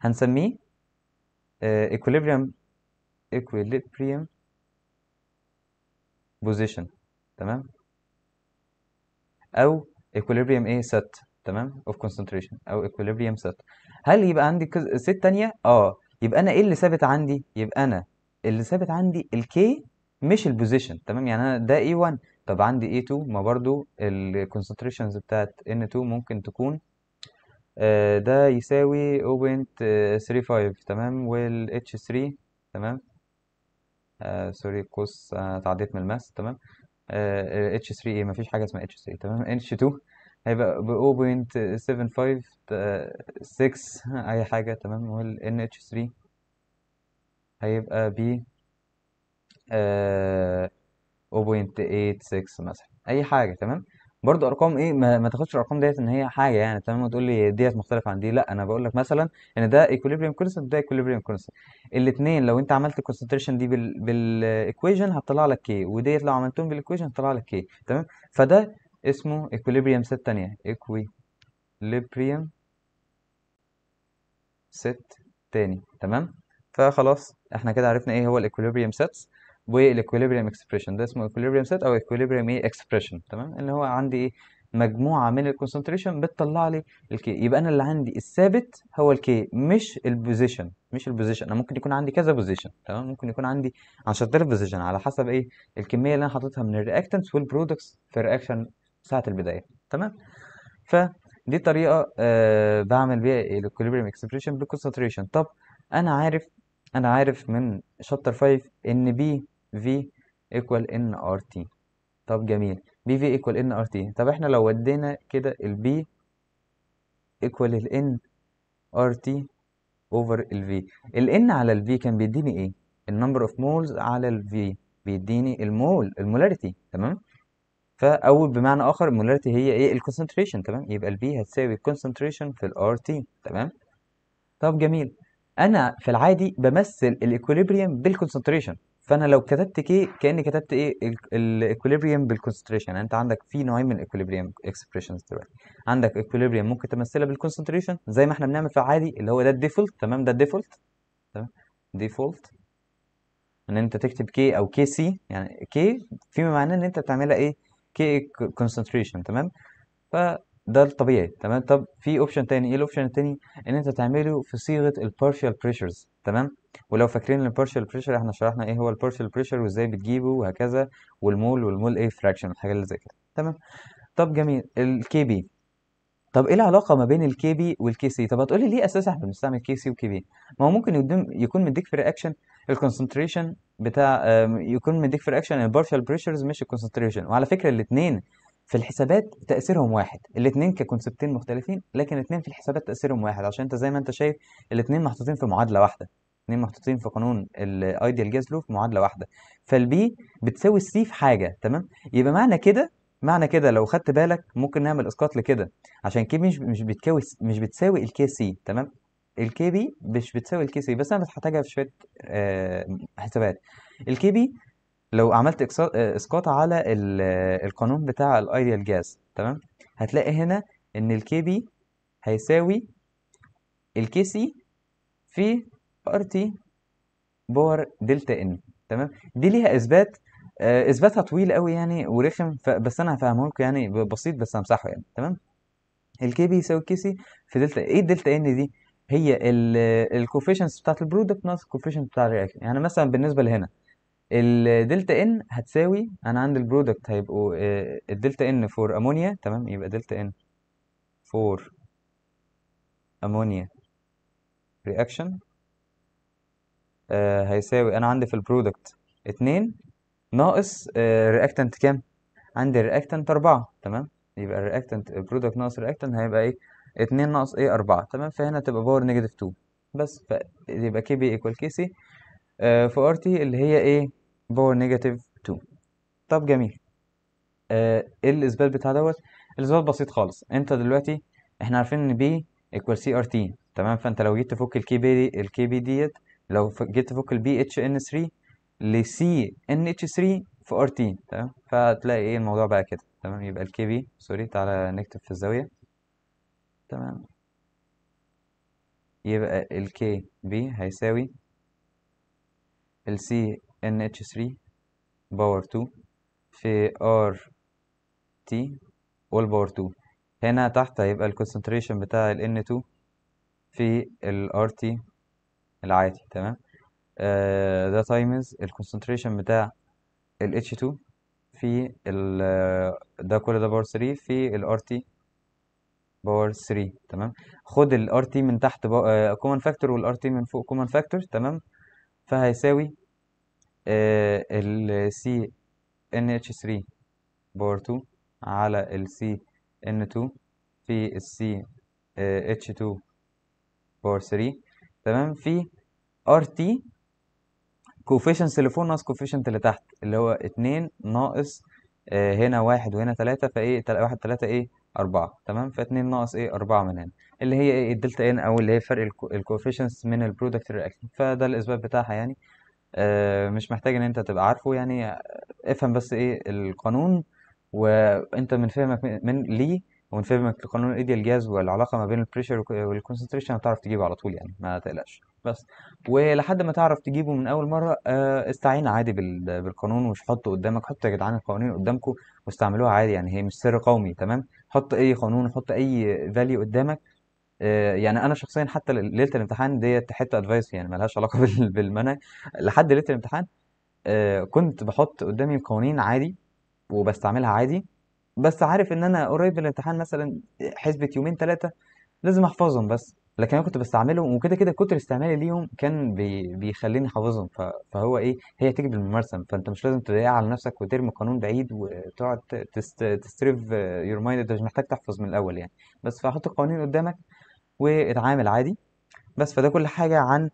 هنسميه آه equilibrium equilibrium position تمام؟ أو equilibrium إيه؟ set تمام؟ of concentration أو equilibrium set. هل يبقى عندي كذا set تانية؟ آه. يبقى أنا إيه اللي ثابت عندي؟ يبقى أنا اللي ثابت عندي ال K مش ال position تمام؟ يعني أنا ده E1 طب عندي E2 ما برضو ال concentrations بتاعت N2 ممكن تكون آه، ده يساوي 0.35 تمام؟ وال H3 تمام؟ آه sorry قوس آه تعديت من الماس تمام؟ آه H3 إيه مفيش حاجة اسمها H3 تمام؟ H2 هيبقى ب 0.75 6 أي حاجة تمام؟ وال NH3 هيبقى ب آه 0.86 مثلا أي حاجة تمام؟ برضو أرقام إيه ما, ما تاخدش الأرقام ديت إن هي حاجة يعني تمام؟ وتقول لي ديت مختلفة عن دي لأ أنا بقول لك مثلا إن ده equilibrium constant وده equilibrium constant الاثنين لو أنت عملت ال concentration دي بال بال equation هتطلع لك K وديت لو عملتهم بال equation هتطلع لك K تمام؟ فده اسمه equilibrium set تانية equilibrium set تاني تمام؟ فخلاص إحنا كده عرفنا إيه هو ال equilibrium sets وال equilibrium expression. ده اسمه equilibrium set أو equilibrium إيه expression تمام؟ اللي هو عندي إيه؟ مجموعة من ال concentration بتطلع لي ال K يبقى أنا اللي عندي الثابت هو ال K مش ال position مش ال position أنا ممكن يكون عندي كذا position تمام؟ ممكن يكون عندي 10000 position على حسب إيه؟ الكمية اللي أنا حاططها من ال reactants وال products في ال reaction ساعة البداية تمام؟ فدي طريقة آه بعمل بيها ال equilibrium expression بال concentration طب أنا عارف أنا عارف من chapter 5 إن PV equal nRT طب جميل. PV equal nRT طب إحنا لو ودينا كده ال P equal ال nRT over ال V ال n على ال V كان بيديني إيه؟ ال number of moles على ال V بيديني المول ال molarity تمام؟ أو بمعنى آخر ال molarity هي إيه؟ ال concentration تمام؟ يبقى ال P هتساوي ال concentration في ال RT تمام؟ طب جميل. أنا في العادي بمثل ال equilibrium بال concentration فأنا لو كتبت K كأني كتبت إيه ال equilibrium بال concentration يعني أنت عندك في نوعين من ال equilibrium expressions دلوقتي. عندك equilibrium ممكن تمثلها بال concentration زي ما إحنا بنعمل في العادي اللي هو ده ال default تمام؟ ده ال default تمام؟ default إن أنت تكتب كي أو كي سي يعني كي فيما معناه إن أنت بتعملها إيه؟ K concentration تمام؟ فده الطبيعي تمام؟ طب في option تاني. إيه ال option التاني؟ إن أنت تعمله في صيغة ال partial pressures تمام؟ ولو فاكرين ال partial pressure إحنا شرحنا إيه هو ال partial pressure وإزاي بتجيبه وهكذا وال mole وال mole إيه fraction الحاجات اللي زي كده. تمام؟ طب جميل. ال Kp طب إيه العلاقة ما بين ال Kp وال Kc طب هتقولي ليه أساسا إحنا بنستعمل Kc و Kp ما هو ممكن يكون مديك في reaction ال concentration بتاع يكون مديك في reaction ال partial pressures مش ال concentration وعلى فكرة الاثنين في الحسابات تأثيرهم واحد الاثنين ك conceptين مختلفين لكن الاثنين في الحسابات تأثيرهم واحد عشان انت زي ما انت شايف الاثنين محطوطين في معادلة واحدة الاثنين محطوطين في قانون ال ideal gas لو في معادلة واحدة فال P بتساوي ال C في حاجة تمام؟ يبقى معنى كده معنى كده لو خدت بالك ممكن نعمل اسقاط لكده عشان K مش مش بتساوي مش بتساوي ال Kc تمام؟ ال Kp مش بتساوي ال Kc بس أنا بحتاجها في شوية آه، حسابات ال Kp لو عملت آه، إسقاط على آه، القانون بتاع ال ideal gas تمام؟ هتلاقي هنا إن ال Kp هيساوي ال Kc في RT power delta n تمام؟ دي ليها إثبات آه، إثباتها طويل قوي يعني ورخم بس أنا هفهمه لكم يعني بسيط بس همسحه يعني تمام؟ ال Kp يساوي ال Kc في دلتا إيه ال delta n دي؟ هي الكوفيشنس بتاعت البرودكت ناقص الكوفيشنت بتاع الرياكشن يعني مثلا بالنسبة لهنا ال delta n هتساوي أنا عندي ال product هيبقوا آه، ال delta n for ammonia تمام؟ يبقى delta n for ammonia reaction هيساوي أنا عندي في ال product اتنين ناقص reactant كام؟ عندي ال reactant أربعة تمام؟ يبقى ال reactant ال product ناقص ال reactant هيبقى إيه؟ اتنين ناقص إيه؟ أربعة تمام؟ فهنا تبقى power negative two بس. فيبقى Kp equal Kc في RT اللي هي إيه؟ power negative 2 طب جميل. آه، إيه الاثبات بتاع دوت الاثبات بسيط خالص. انت دلوقتي إحنا عارفين ان P equal CRT تمام؟ فانت لو جيت تفك ال Kp ال Kp ديت لو جيت تفك ال P NH3 ل C NH3 في RT تمام؟ فهتلاقي إيه الموضوع بقى كده. تمام؟ يبقى ال Kp sorry تعالى نكتب في الزاوية. تمام؟ يبقى ال Kp هيساوي ال C NH3 power 2 في RT وال power 2 هنا تحت هيبقى ال concentration بتاع ال N2 في ال RT العادي تمام؟ آه ده times ال concentration بتاع ال H2 في ال ده كل ده power 3 في ال RT power 3 تمام؟ خد ال RT من تحت common factor وال RT من فوق كومن فاكتور تمام؟ فهيساوي آه ال C NH3 power 2 على ال C N2 في ال C آه H2 power 3 تمام؟ في RT coefficients اللي فوق ناقص coefficient اللي تحت اللي هو اتنين ناقص آه هنا واحد وهنا تلاتة فايه تل- واحد تلاتة إيه؟ أربعة. تمام؟ فاتنين ناقص إيه؟ أربعة من هنا. اللي هي إيه؟ ال delta n أو اللي هي فرق ال coefficients من ال product reaction فده الإثبات بتاعها يعني. آه مش محتاج إن أنت تبقى عارفه يعني. افهم بس إيه القانون وأنت من فهمك من ليه ومن فهمك لقانون ال ideal gas والعلاقة ما بين ال pressure وال concentration هتعرف تجيبه على طول يعني ما تقلقش. بس ولحد ما تعرف تجيبه من أول مرة آه، استعين عادي بال- بالقانون ومش حطه قدامك. حطوا يا جدعان القوانين قدامكم واستعملوها عادي يعني هي مش سر قومي تمام؟ حط أي قانون حط أي value قدامك يعني أنا شخصيا حتى ليلة الامتحان ديت حتة advice يعني ملهاش علاقة بال- بالمنهج. لحد ليلة الامتحان آه، كنت بحط قدامي القوانين عادي وبستعملها عادي بس عارف إن أنا قريب من الامتحان مثلا حسبة يومين ثلاثة لازم أحفظهم بس. لكن أنا كنت بستعملهم وكده كده كتر استعمالي ليهم كان بي بيخليني حافظهم فهو إيه هي تيجي بالممارسة. فأنت مش لازم تضيق على نفسك وترمي القانون بعيد وتقعد ت stress your mind أنت مش محتاج تحفظ من الأول يعني. بس فحط القوانين قدامك واتعامل عادي بس فده كل حاجة عن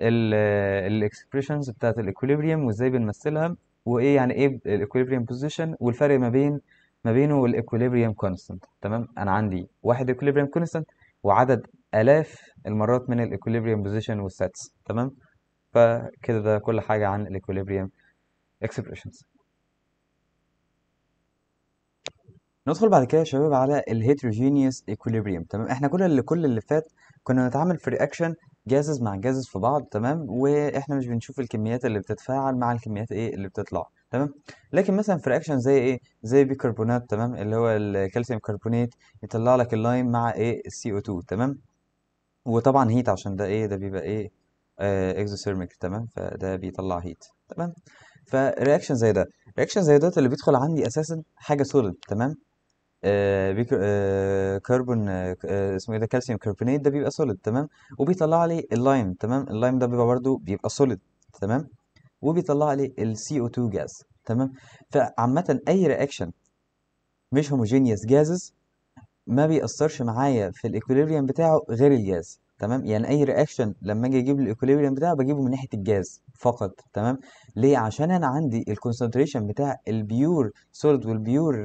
ال expressions بتاعت ال equilibrium وإزاي بنمثلها وإيه يعني إيه ال equilibrium position والفرق ما بين ما بينه وال equilibrium constant تمام؟ أنا عندي واحد equilibrium constant وعدد آلاف المرات من ال equilibrium position وال sets تمام؟ فكده ده كل حاجة عن ال equilibrium expressions ندخل بعد كده يا شباب على ال heterogeneous equilibrium تمام؟ إحنا كل اللي كل اللي فات كنا نتعامل في reaction gases مع gases في بعض تمام؟ وإحنا مش بنشوف الكميات اللي بتتفاعل مع الكميات إيه اللي بتطلع تمام؟ لكن مثلا في reaction زي إيه؟ زي بيكربونات تمام؟ اللي هو ال calcium carbonate يطلع لك ال lime مع إيه؟ ال CO2 تمام؟ وطبعا heat عشان ده إيه؟ ده بيبقى إيه؟ آه exothermic تمام؟ فده بيطلع هيت تمام؟ ف reaction زي ده reaction زي ده اللي بيدخل عندي أساسا حاجة solid تمام؟ آه بيكر آه كربون آه آه، اسمه إيه ده calcium carbonate ده بيبقى solid تمام؟ وبيطلع لي ال lime تمام؟ ال lime ده بيبقى برضو بيبقى solid تمام؟ وبيطلع لي ال CO2 gas تمام؟ فعامة أي reaction مش homogeneous gases ما بيأثرش معايا في ال equilibrium بتاعه غير الجاز تمام؟ يعني أي reaction لما أجي أجيب ال equilibrium بتاعه بجيبه من ناحية الجاز فقط تمام؟ ليه؟ عشان أنا عندي ال concentration بتاع ال pure solid وال pure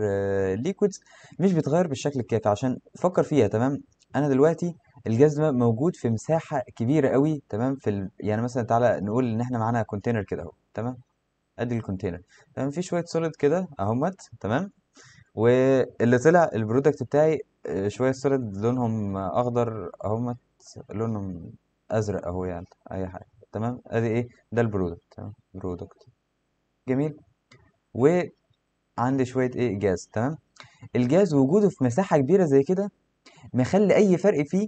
liquids مش بيتغير بالشكل الكافي عشان فكر فيها تمام؟ أنا دلوقتي الجاز ده موجود في مساحة كبيرة قوي تمام؟ في ال... يعني مثلا تعالى نقول إن إحنا معانا container كده أهو تمام؟ أدي ال container تمام؟ في شوية solid كده اهمت تمام؟ واللي طلع ال product بتاعي آه، شوية solid لونهم أخضر اهمت لونهم أزرق أهو يعني أي حاجة. تمام؟ أدي إيه؟ ده ال product. تمام؟ product. جميل. وعندي شوية إيه؟ جاز. تمام؟ الجاز وجوده في مساحة كبيرة زي كده مخلي أي فرق فيه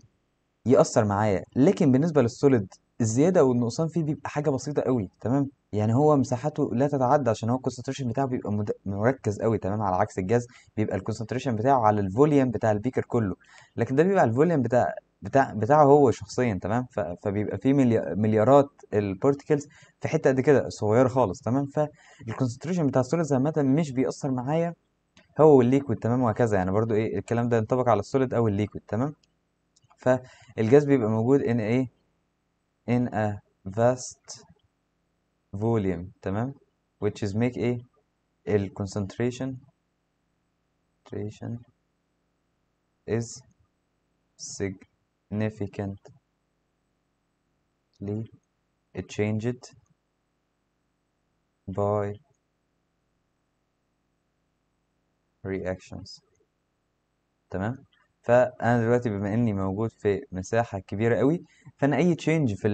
يأثر معايا. لكن بالنسبة لل solid الزيادة والنقصان فيه بيبقى حاجة بسيطة قوي تمام؟ يعني هو مساحته لا تتعدى عشان هو ال concentration بتاعه بيبقى. مركز قوي تمام؟ على عكس الجاز بيبقى الكونسنتريشن بتاعه على الفوليوم بتاع البيكر كله. لكن ده بيبقى ال volume بتاع بتاع بتاعه هو شخصيا تمام؟ ف... فبيبقى ملي... مليارات ال particles في حتة قد كده صغيرة خالص تمام؟ فال concentration بتاع ال solid عامة مش بيأثر معايا هو وال liquid تمام؟ وهكذا يعني. برضو إيه الكلام ده ينطبق على ال solid أو ال liquid تمام؟ فالجاز بيبقى موجود in إيه in a vast volume تمام؟ which is make إيه ال concentration concentration is significantly changed by reactions. تمام؟ فأنا دلوقتي بما إني موجود في مساحة كبيرة قوي فأنا أي change في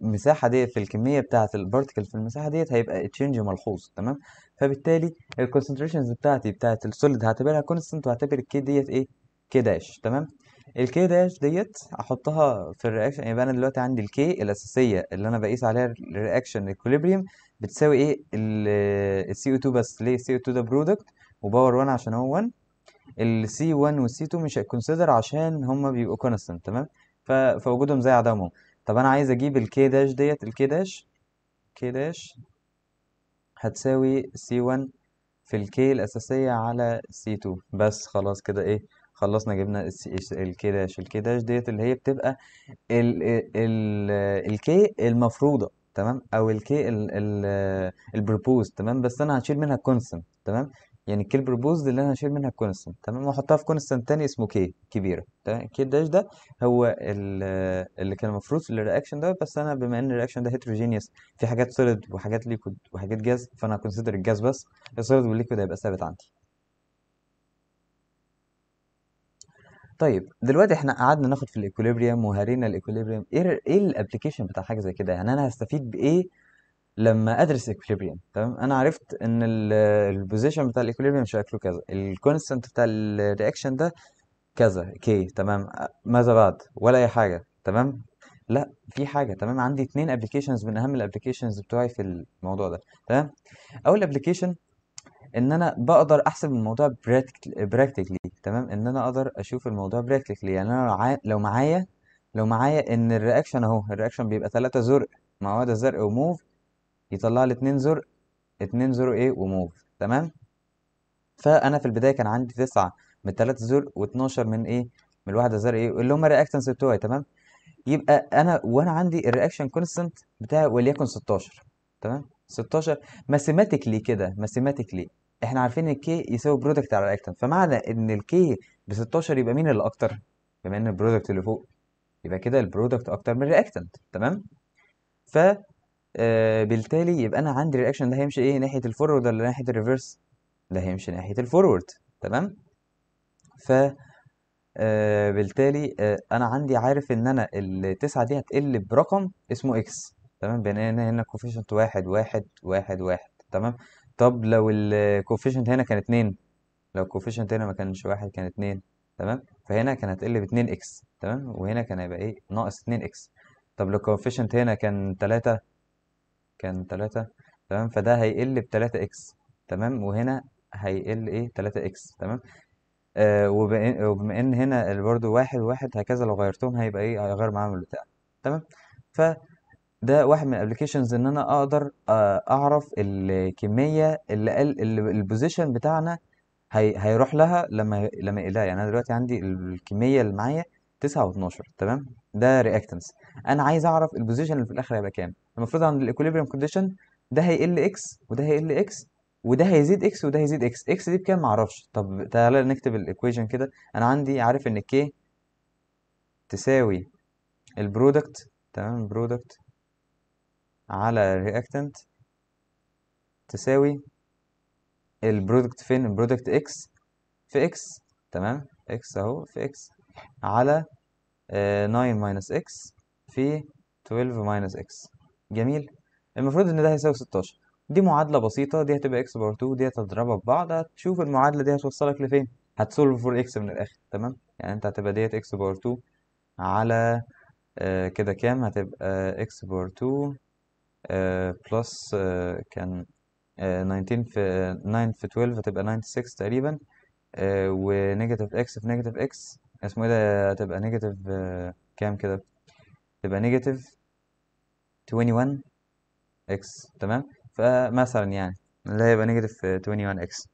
المساحة دي في الكمية بتاعة ال particle في المساحة ديت هيبقى change ملحوظ تمام؟ فبالتالي ال concentrations بتاعتي بتاعة ال solid هعتبرها constant وهعتبر ال K ديت إيه؟ K dash تمام؟ ال K dash ديت احطها في ال reaction يبقى أنا دلوقتي عندي ال K الأساسية اللي أنا بقيس عليها ال reaction equilibrium بتساوي إيه؟ ال CO 2 بس. ليه؟ ال CO 2 ده product و power 1 عشان هو 1 ال C 1 وال C 2 مش هي consider عشان هما بيبقوا constant تمام. فوجودهم زي عدمهم. طب أنا عايز أجيب ال K dash ديت. ال K dash K dash هتساوي C 1 في ال K الأساسية على C 2 بس خلاص كده إيه؟ خلصنا جبنا ال K dash ال K dash ديت اللي هي بتبقى ال K المفروضة تمام؟ أو ال K ال proposed تمام؟ بس أنا هشيل منها constant تمام؟ يعني ال K ال proposed اللي أنا هشيل منها constant تمام؟ وأحطها في constant تاني اسمه K كبيرة تمام؟ K dash ده هو اللي كان المفروض في ال reaction ده بس أنا بما إن ال reaction ده heterogeneous في حاجات solid وحاجات liquid وحاجات جاز فأنا ه consider ال gas بس ال solid وال liquid هيبقى ثابت عندي. طيب دلوقتي إحنا قعدنا ناخد في ال equilibrium وهرينا ال equilibrium إيه إيه ال application بتاع حاجة زي كده؟ يعني أنا هستفيد بإيه لما أدرس equilibrium تمام؟ أنا عرفت إن ال position بتاع ال equilibrium شكله كذا ال constant بتاع ال reaction ده كذا K تمام؟ ماذا بعد؟ ولا أي حاجة تمام؟ لأ في حاجة تمام؟ عندي اتنين applications من أهم ال applications بتوعي في الموضوع ده تمام؟ أول application إن أنا بقدر أحسب الموضوع practically تمام؟ إن أنا أقدر أشوف الموضوع practically يعني أنا لو معايا لو معايا إن ال reaction أهو ال reaction بيبقى ثلاثة زرق مع واحدة زرق وموف يطلع لي اتنين زر اتنين زر إيه وموف تمام؟ فأنا في البداية كان عندي تسعة من التلاتة زر و12 من إيه؟ من الواحده زر إيه اللي هم ال reactants بتوعي تمام؟ يبقى أنا وأنا عندي ال reaction constant بتاعي وليكن 16 تمام؟ 16 mathematically كده mathematically إحنا عارفين ان ال K يساوي product على ال reactant فمعنى إن ال K ب 16 يبقى مين اللي أكتر؟ بما إن ال product اللي فوق يبقى كده ال product أكتر من ال reactant تمام؟ ف آه بالتالي يبقى أنا عندي ال reaction ده هيمشي إيه؟ ناحية ال forward ولا ناحية ال reverse ده هيمشي ناحية ال forward تمام؟ ف آه بالتالي آه أنا عندي عارف إن أنا التسعة دي هتقل برقم اسمه X تمام؟ بين هنا coefficient واحد واحد واحد واحد تمام؟ طب لو ال coefficient هنا كان اتنين لو ال coefficient هنا ما كانش واحد كان اتنين تمام؟ فهنا كان هتقل باتنين X تمام؟ وهنا كان هيبقى إيه؟ ناقص اتنين X. طب لو ال coefficient هنا كان تلاتة كان تلاتة تمام؟ فده هيقل بتلاتة X تمام؟ وهنا هيقل إيه؟ تلاتة X تمام؟ آه وبما إن هنا برضه واحد واحد هكذا لو غيرتهم هيبقى إيه؟ هيغير معاهم البتاع تمام؟ فده واحد من ال applications إن أنا أقدر آه أعرف الكمية اللي قال ال position بتاعنا هي... هيروح لها لما لما يقلها. يعني أنا دلوقتي عندي الكمية اللي معايا 9 و12 تمام؟ ده reactants أنا عايز أعرف ال position اللي في الآخر هيبقى كام. المفروض عند ال equilibrium condition ده هيقل X وده هيقل X وده هيزيد X وده هيزيد X X دي بكام؟ معرفش. طب تعالى نكتب ال equation كده. أنا عندي عارف إن K تساوي ال product تمام؟ product على ال reactant تساوي ال product فين؟ ال product X في X تمام؟ X أهو في X على آه 9 minus X في 12 minus X جميل؟ المفروض إن ده هيساوي 16 دي معادلة بسيطة. دي هتبقى X power 2 دي هتضربها في بعض. هتشوف المعادلة دي هتوصلك لفين؟ هت solve for X من الآخر. تمام؟ يعني أنت هتبقى ديت X power 2 على آه كده كام؟ هتبقى X power 2 آه plus آه كان آه 19 في 9 في 12 هتبقى 96 تقريبا آه و negative X في negative X اسمه إيه ده؟ هتبقى negative آه كام كده؟ تبقى negative 21 X تمام؟ فمثلا يعني اللي هيبقى negative 21 X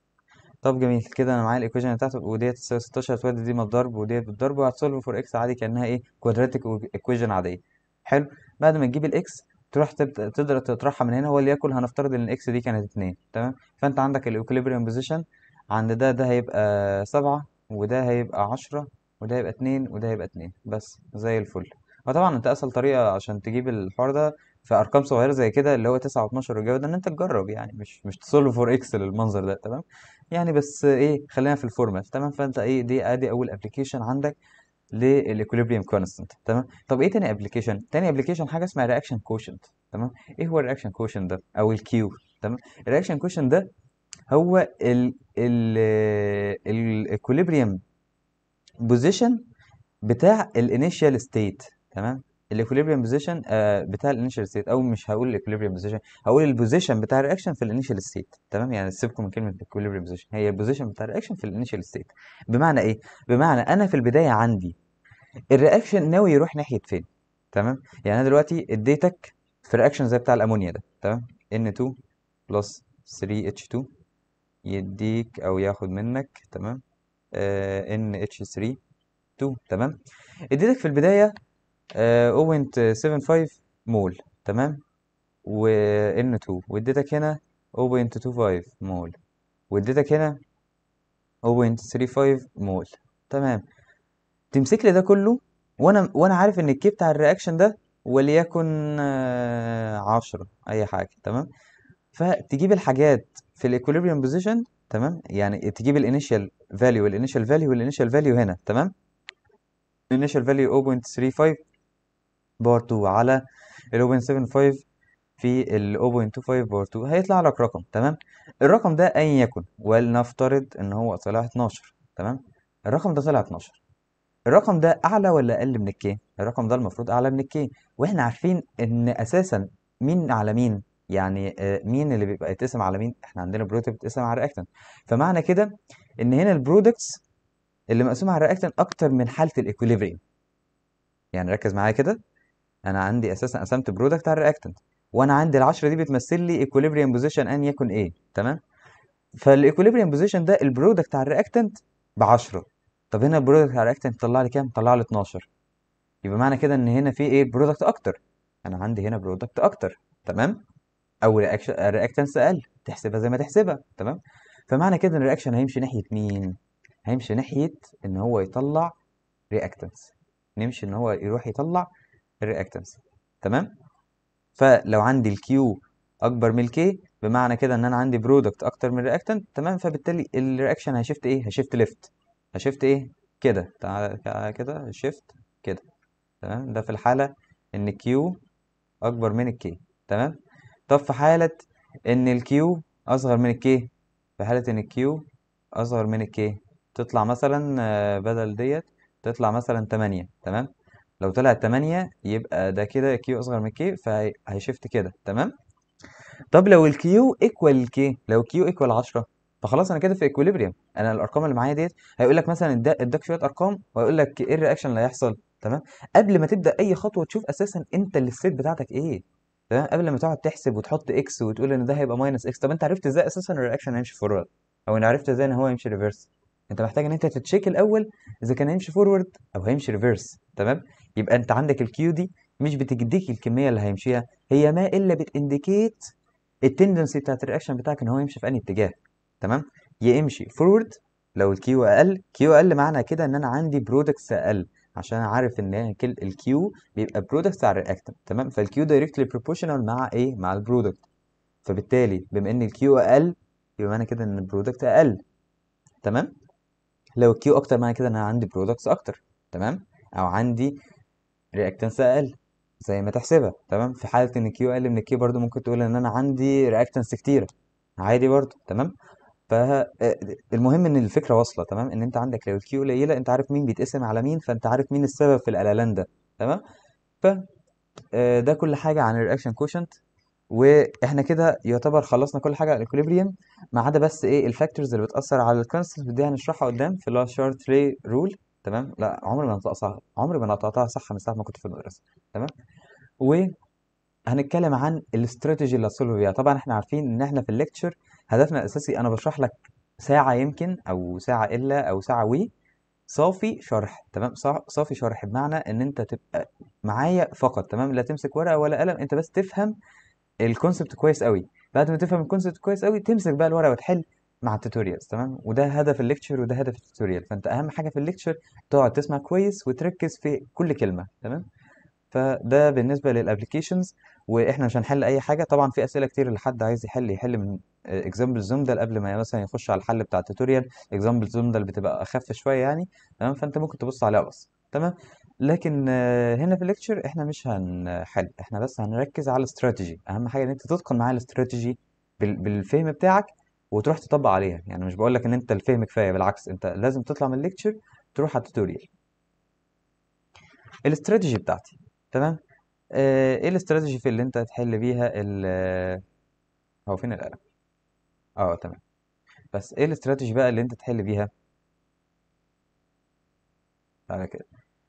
طب جميل كده أنا معايا ال equation بتاعته وديت 16 هتودي دي من الضرب وديت بالضرب وهت solve for X عادي كأنها إيه؟ quadratic equation عادية. حلو. بعد ما تجيب ال X تروح تقدر تطرحها من هنا وليكن هنفترض إن ال X دي كانت 2 تمام؟ فأنت عندك ال equilibrium position عند ده ده هيبقى 7 وده هيبقى 10 وده هيبقى 2 وده هيبقى 2 بس زي الفل. وطبعا أنت أسهل طريقة عشان تجيب الحوار ده في أرقام صغيرة زي كده اللي هو 9 و12 والجو ده إن أنت تجرب يعني مش مش ت solve for X للمنظر ده تمام؟ يعني بس إيه خلينا في ال format تمام؟ فأنت إيه دي آدي أول application عندك. لل equilibrium constant تمام؟ طب إيه تاني application تاني application حاجة اسمها reaction quotient تمام؟ إيه هو ال reaction quotient ده؟ أو ال Q تمام؟ ال reaction quotient ده هو ال ال ال equilibrium position بتاع ال initial state تمام؟ ال equilibrium position بتاع ال initial state أو مش هقول ال equilibrium position هقول ال position بتاع ال reaction في ال initial state تمام؟ يعني سيبكم من كلمة ال equilibrium position هي ال position بتاع ال reaction في ال initial state بمعنى إيه؟ بمعنى أنا في البداية عندي ال reaction ناوي يروح ناحية فين؟ تمام؟ يعني أنا دلوقتي اديتك في ال reaction زي بتاع الأمونيا ده تمام؟ N2 plus 3H2 يديك أو ياخد منك تمام؟ آه NH3 2 تمام؟ اديتك في البداية آه 0.75 مول تمام؟ و N2 واديتك هنا 0.25 مول. واديتك هنا 0.35 مول. تمام. تمسك لي ده كله وأنا وأنا عارف ان ال K بتاع ال reaction ده وليكن آه 10 أي حاجة تمام؟ فتجيب الحاجات في ال equilibrium position تمام؟ يعني تجيب ال initial value وال initial value وال initial value هنا تمام؟ ال initial value 0.35 power 2 على ال 0.75 في ال 0.25 power 2 هيطلع لك رقم تمام؟ الرقم ده ايا يكن ولنفترض إن هو طلع 12 تمام؟ الرقم ده طلع 12 الرقم ده أعلى ولا أقل من ال K؟ الرقم ده المفروض أعلى من ال K. وإحنا عارفين إن أساسا مين على مين؟ يعني مين اللي بيبقى يتقسم على مين؟ إحنا عندنا product بيتقسم على reactant فمعنى كده إن هنا ال products اللي مقسومة على ال reactant أكتر من حالة ال equilibrium يعني ركز معايا كده. أنا عندي أساسا قسمت product على ال reactant وأنا عندي ال10 دي بتمثل لي equilibrium position أن يكن إيه تمام؟ فال equilibrium position ده ال product على ال reactant ب 10 طب هنا ال product على ال reactant طلع لي كام؟ طلع لي 12 يبقى معنى كده إن هنا في إيه product أكتر. أنا عندي هنا product أكتر تمام؟ أو reactants أقل. تحسبها زي ما تحسبها تمام؟ فمعنى كده إن ال reaction هيمشي ناحية مين؟ هيمشي ناحية إن هو يطلع reactants نمشي إن هو يروح يطلع ال reactants تمام؟ فلو عندي ال Q أكبر من ال K بمعنى كده إن أنا عندي product أكتر من reactant تمام؟ فبالتالي ال reaction هي shift إيه؟ هي shift left ه shift إيه؟ كده. تعالى كده shift كده. تمام؟ ده في الحالة إن Q أكبر من ال K تمام؟ طب في حالة إن ال Q أصغر من ال K في حالة إن ال Q أصغر من ال K تطلع مثلا بدل ديت تطلع مثلا 8 تمام؟ لو طلعت 8 يبقى ده كده Q أصغر من K فهي shift كده تمام؟ طب لو ال Q equal ال K لو Q equal 10 فخلاص أنا كده في equilibrium أنا الأرقام اللي معايا ديت هيقول لك مثلا اداك شوية أرقام وهيقول لك إيه ال reaction اللي هيحصل تمام؟ قبل ما تبدأ أي خطوة تشوف أساسا أنت ال state بتاعتك إيه تمام؟ قبل ما تقعد تحسب وتحط X وتقول إن ده هيبقى minus X طب أنت عرفت إزاي أساسا ال reaction هيمشي forward أو إن عرفت إزاي إن هو يمشي reverse أنت محتاج إن أنت ت check الأول إذا كان هيمشي forward أو هيمشي reverse تمام؟ يبقى انت عندك ال Q دي مش بتديك الكمية اللي هيمشيها هي ما إلا بت indicate ال tendency بتاعت ال reaction بتاعك إن هو يمشي في أنهي اتجاه. تمام؟ يا يمشي forward لو ال Q أقل Q أقل معنى كده إن أنا عندي products أقل عشان عارف إن ال Q بيبقى products على ال reactant تمام؟ فال Q directly proportional مع إيه؟ مع ال product فبالتالي بما إن ال Q أقل يبقى معنى كده إن ال product أقل. تمام؟ لو ال Q أكتر معنى كده إن أنا عندي products أكتر. تمام؟ أو عندي reactants أقل زي ما تحسبها تمام؟ في حالة إن ال Q أقل من ال K برضو ممكن تقول إن أنا عندي reactants كتيرة عادي برضو تمام؟ فالمهم إن الفكرة واصلة تمام؟ إن أنت عندك لو ال Q قليلة أنت عارف مين بيتقسم على مين فأنت عارف مين السبب في القلالان ده تمام؟ ف ده كل حاجة عن ال reaction quotient وإحنا كده يعتبر خلصنا كل حاجة على ال equilibrium ما عدا بس إيه ال factors اللي بتأثر على ال constant دي هنشرحها قدام في Le Chatelier rule تمام؟ لا عمري ما نطقتها عمري ما نطقتها صح من ساعة ما كنت في المدرسة تمام؟ وهنتكلم عن الاستراتيجي اللي هتصلوا بيها. طبعا إحنا عارفين إن إحنا في ال lecture هدفنا الأساسي أنا بشرح لك ساعة يمكن أو ساعة إلا أو ساعة وي صافي شرح تمام؟ صافي شرح بمعنى إن أنت تبقى معايا فقط تمام؟ لا تمسك ورقة ولا قلم أنت بس تفهم ال concept كويس قوي بعد ما تفهم ال concept كويس قوي تمسك بقى الورقة وتحل. مع ال tutorials تمام؟ وده هدف ال lecture وده هدف ال tutorial فأنت أهم حاجة في ال lecture تقعد تسمع كويس وتركز في كل كلمة تمام؟ فده بالنسبة لل applications وإحنا مش هنحل أي حاجة. طبعا في أسئلة كتير اللي حد عايز يحل يحل من examples Zumdahl قبل ما مثلا يخش على الحل بتاع ال tutorial examples Zumdahl بتبقى أخف شوية يعني تمام؟ فأنت ممكن تبص عليها بس تمام؟ لكن هنا في ال lecture إحنا مش هنحل. إحنا بس هنركز على الاستراتيجي أهم حاجة إن أنت تتقن معايا الاستراتيجي بالفهم بتاعك. وتروح تطبق عليها. يعني مش بقول لك إن أنت الفهم كفاية بالعكس أنت لازم تطلع من ال lecture تروح على ال tutorial ال strategy بتاعتي تمام؟ آه إيه الاستراتيجي في اللي أنت هتحل بيها ال هو فين القلم؟ آه تمام. بس إيه الاستراتيجي بقى اللي أنت تحل بيها؟ تعالى كده.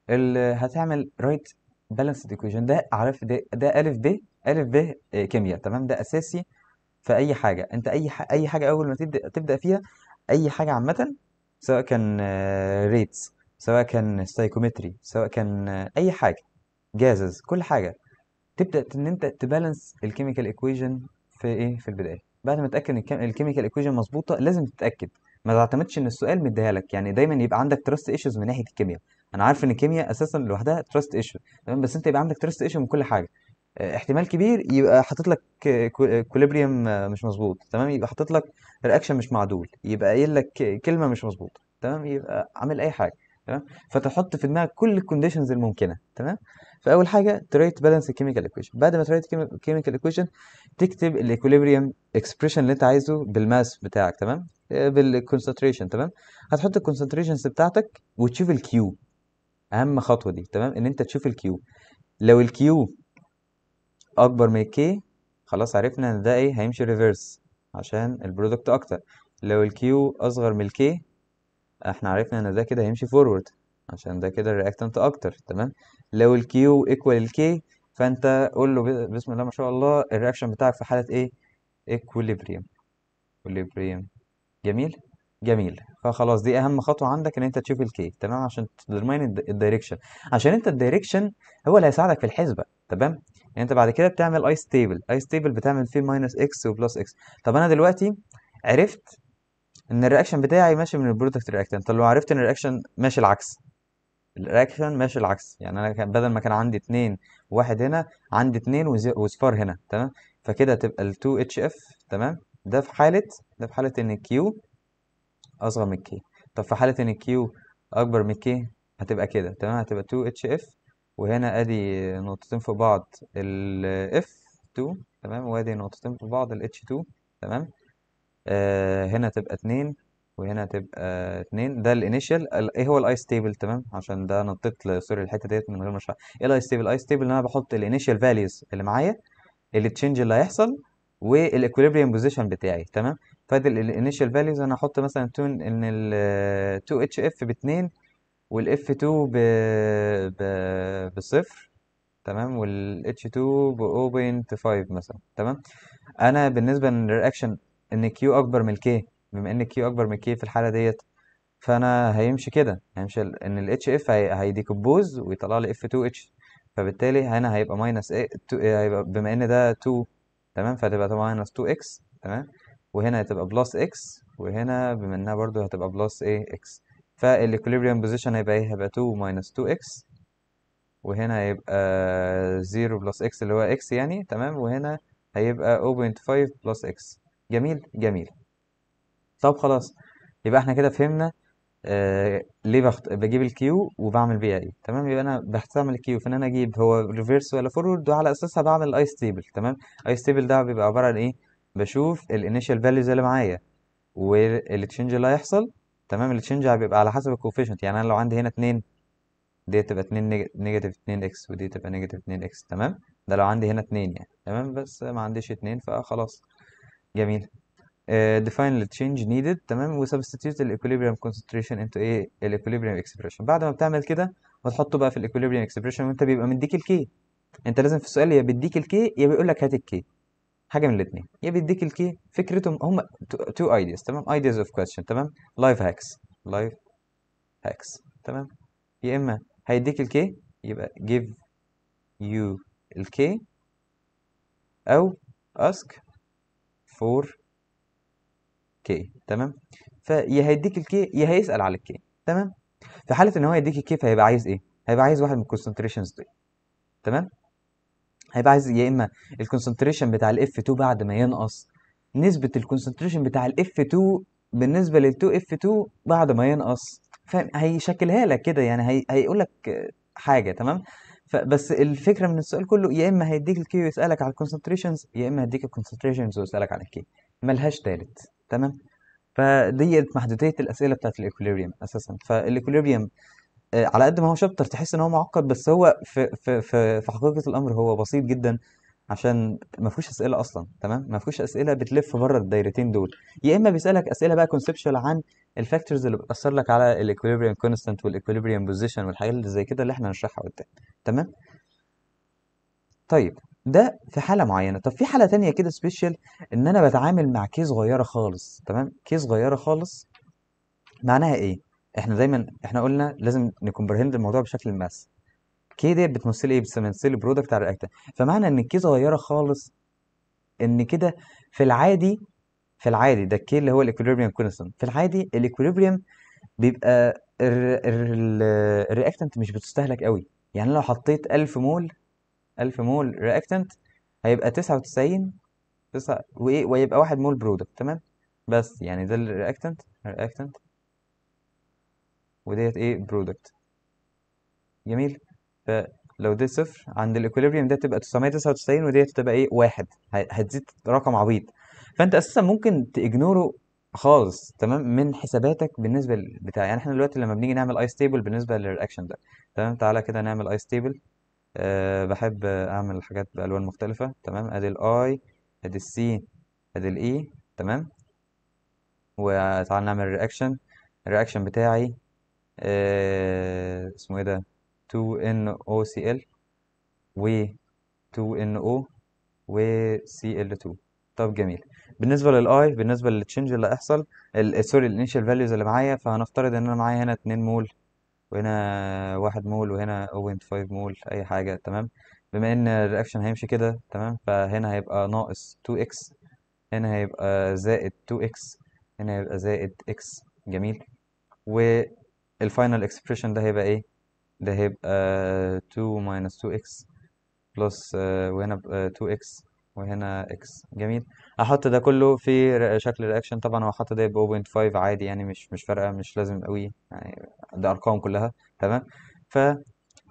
اللي هتعمل write balanced equation ده عارف ده ده ألف ب ألف ب كيمياء تمام؟ ده أساسي في أي حاجة. أنت أي ح... أي حاجة أول ما تبدأ تبدأ فيها أي حاجة عامه سواء كان rates سواء كان stoichiometry سواء كان أي حاجة gases كل حاجة تبدأ إن أنت ت balance ال chemical equation في إيه؟ في البداية. بعد ما تتاكد إن ال chemical equation مظبوطة لازم تتأكد. ما تعتمدش إن السؤال مديها لك. يعني دايما يبقى عندك trust issues من ناحية الكيمياء. أنا عارف إن الكيمياء أساسا لوحدها trust issue تمام؟ بس أنت يبقى عندك trust issue من كل حاجة. احتمال كبير يبقى حاطط لك equilibrium مش مظبوط تمام؟ يبقى حاطط لك reaction مش معدول يبقى قايل لك كلمة مش مظبوطه تمام؟ يبقى عامل أي حاجة تمام؟ فتحط في دماغك كل ال conditions الممكنة تمام؟ فأول حاجة ت write balanced ال chemical equation بعد ما ت write ال chemical equation تكتب ال equilibrium expression اللي أنت عايزه بال math بتاعك تمام؟ بال concentration تمام؟ هتحط ال concentrations بتاعتك وتشوف ال Q أهم خطوة دي تمام؟ إن أنت تشوف ال Q لو ال Q أكبر من ال K خلاص عرفنا إن ده إيه هيمشي reverse عشان ال product أكتر. لو ال Q أصغر من ال K إحنا عرفنا إن ده كده هيمشي forward عشان ده كده ال reactant أكتر تمام؟ لو ال Q equal ال K فأنت قول له بسم الله ما شاء الله ال reaction بتاعك في حالة إيه؟ equilibrium equilibrium جميل؟ جميل. فخلاص دي أهم خطوة عندك إن أنت تشوف ال K تمام؟ عشان ت determine ال direction عشان أنت ال direction هو اللي هيساعدك في الحسبة تمام؟ يعني انت بعد كده بتعمل ICE table ICE table بتعمل فيه minus x و plus x طب أنا دلوقتي عرفت ان ال reaction بتاعي ماشي من ال product reactant طب لو عرفت ان ال reaction ماشي العكس. ال reaction ماشي العكس. يعني أنا بدل ما كان عندي اتنين واحد هنا عندي اتنين وصفار هنا تمام؟ فكده تبقى ال 2 HF تمام؟ ده في حالة ده في حالة إن ال Q أصغر من ال K طب في حالة إن ال Q أكبر من ال K هتبقى كده تمام؟ هتبقى 2 HF وهنا ادي نقطتين في بعض ال F2 تمام؟ وادي نقطتين في بعض ال H2 تمام؟ آه هنا تبقى اتنين وهنا تبقى اتنين. ده ال initial إيه هو ال ICE table تمام؟ عشان ده نطيت سوري الحتة ديت من غير ما أشرح. إيه ال ICE table ال ICE table ان أنا بحط ال initial values اللي معايا ال change اللي هيحصل وال equilibrium position بتاعي تمام؟ فادي ال initial values أنا أحط مثلا 2 ان ال 2 HF ب 2 وال F 2 ب ب بصفر تمام؟ وال H 2 ب 0.5 مثلا تمام؟ أنا بالنسبة لل reaction إن Q أكبر من ال K بما إن Q أكبر من K في الحالة ديت فأنا هيمشي كده هيمشي إن ال HF هي هي decompose ويطلع لي F2H فبالتالي هنا هيبقى minus two- هيبقى بما إن ده 2 تمام؟ فهتبقى minus 2x تمام؟ وهنا هتبقى plus x وهنا بما إنها برضو هتبقى plus إيه x. فال equilibrium position هيبقى إيه؟ هيبقى 2 minus 2x وهنا هيبقى 0 plus x اللي هو x يعني تمام؟ وهنا هيبقى 0.5 plus x. جميل؟ جميل. طب خلاص. يبقى إحنا كده فهمنا آه ليه بخت... بجيب ال Q وبعمل بيها إيه تمام؟ يبقى أنا بستعمل ال Q في إن أنا أجيب هو reverse ولا forward وعلى أساسها بعمل ال ICE table تمام؟ ICE table ده بيبقى عبارة عن إيه؟ بشوف ال initial values اللي معايا وال change اللي هيحصل تمام ال change هيبقى على حسب ال coefficient يعني أنا لو عندي هنا 2 دي تبقى 2 negative 2 x ودي تبقى negative 2 x تمام؟ ده لو عندي هنا 2 يعني تمام؟ بس ما عنديش 2 فخلاص. جميل. uh, change needed تمام؟ و substitute ال equilibrium concentration into إيه ال equilibrium expression. بعد ما بتعمل كده وتحطه بقى في ال equilibrium expression وانت بيبقى مديك ال K انت لازم في السؤال يا بيديك ال K يا بيقول لك هات ال K حاجة من الاثنين يا بيديك ال K فكرتهم هم two ideas تمام؟ Ideas of question تمام؟ Life hacks life hacks تمام؟ يا إما هيديك ال K يبقى give you ال K أو ask for K تمام؟ فيا هيديك ال K يا هيسأل على ال K تمام؟ في حالة إن هو يديك ال K فهيبقى عايز إيه؟ هيبقى عايز واحد من ال concentrations دي تمام؟ هيبقى عايز يا إما ال concentration بتاع ال F 2 بعد ما ينقص نسبة ال concentration بتاع ال F 2 بالنسبة لل 2 F 2 بعد ما ينقص. فاهم؟ هيشكلها لك كده يعني هي... هيقول لك حاجة تمام؟ فبس الفكرة من السؤال كله يا إما هيديك ال K ويسألك على ال concentrations يا إما هيديك ال concentrations ويسألك على ال K ملهاش تالت تمام؟ فديت محدودية الأسئلة بتاعت ال equilibrium أساسا. فال equilibrium آه، على قد ما هو chapter تحس إن هو معقد بس هو في في في في حقيقة الأمر هو بسيط جدا عشان ما فيهوش أسئلة أصلا تمام؟ ما فيهوش أسئلة بتلف بره الدايرتين دول. يا إما بيسألك أسئلة بقى conceptual عن ال factors اللي بتأثر لك على ال equilibrium constant وال equilibrium position والحاجات اللي زي كده اللي إحنا هنشرحها قدام تمام؟ طيب ده في حالة معينة. طب في حالة تانية كده special إن أنا بتعامل مع K صغيرة خالص تمام؟ K صغيرة خالص معناها إيه؟ إحنا دايما إحنا قلنا لازم ن comprehend الموضوع بشكل math. K ديت بتمثل إيه؟ بتمثل ال product على ال reactant فمعنى إن ال K صغيرة خالص إن كده في العادي في العادي ده ال K اللي هو ال equilibrium constant في العادي ال equilibrium بيبقى ال reactant مش بتستهلك قوي. يعني لو حطيت 1000 مول 1000 مول reactant هيبقى 99 تسعة وإيه؟ ويبقى واحد مول product تمام؟ بس يعني ده ال reactant reactant وديت إيه product جميل. فلو دي صفر عند ال equilibrium ده تبقى 999 وديت تبقى إيه؟ واحد. هتزيد رقم عبيط. فأنت أساسا ممكن ت ignore ه خالص تمام من حساباتك بالنسبة بتاع يعني إحنا دلوقتي لما بنيجي نعمل ICE table بالنسبة لل reaction ده تمام تعالى كده نعمل ICE table أه بحب أعمل حاجات بألوان مختلفة تمام أدي الاي أدي السي أدي الاي تمام. وتعال نعمل reaction ال reaction بتاعي آه اسمه إيه ده؟ 2NOCl و 2NO و Cl2 طب جميل. بالنسبة لل I بالنسبة لل change اللي هيحصل sorry ال initial values اللي معايا فهنفترض إن أنا معايا هنا 2 مول وهنا 1 مول وهنا 0.5 مول أي حاجة تمام؟ بما إن ال reaction هيمشي كده تمام؟ فهنا هيبقى ناقص 2x هنا هيبقى زائد 2x هنا هيبقى زائد x جميل. وال final expression ده هيبقى إيه؟ ده هيبقى 2 minus 2x plus وهنا ب- آه، 2x وهنا x. جميل. أحط ده كله في شكل reaction طبعا هو ده ب 0.5 عادي يعني مش مش فارقة مش لازم قوي يعني ده أرقام كلها. تمام؟ ف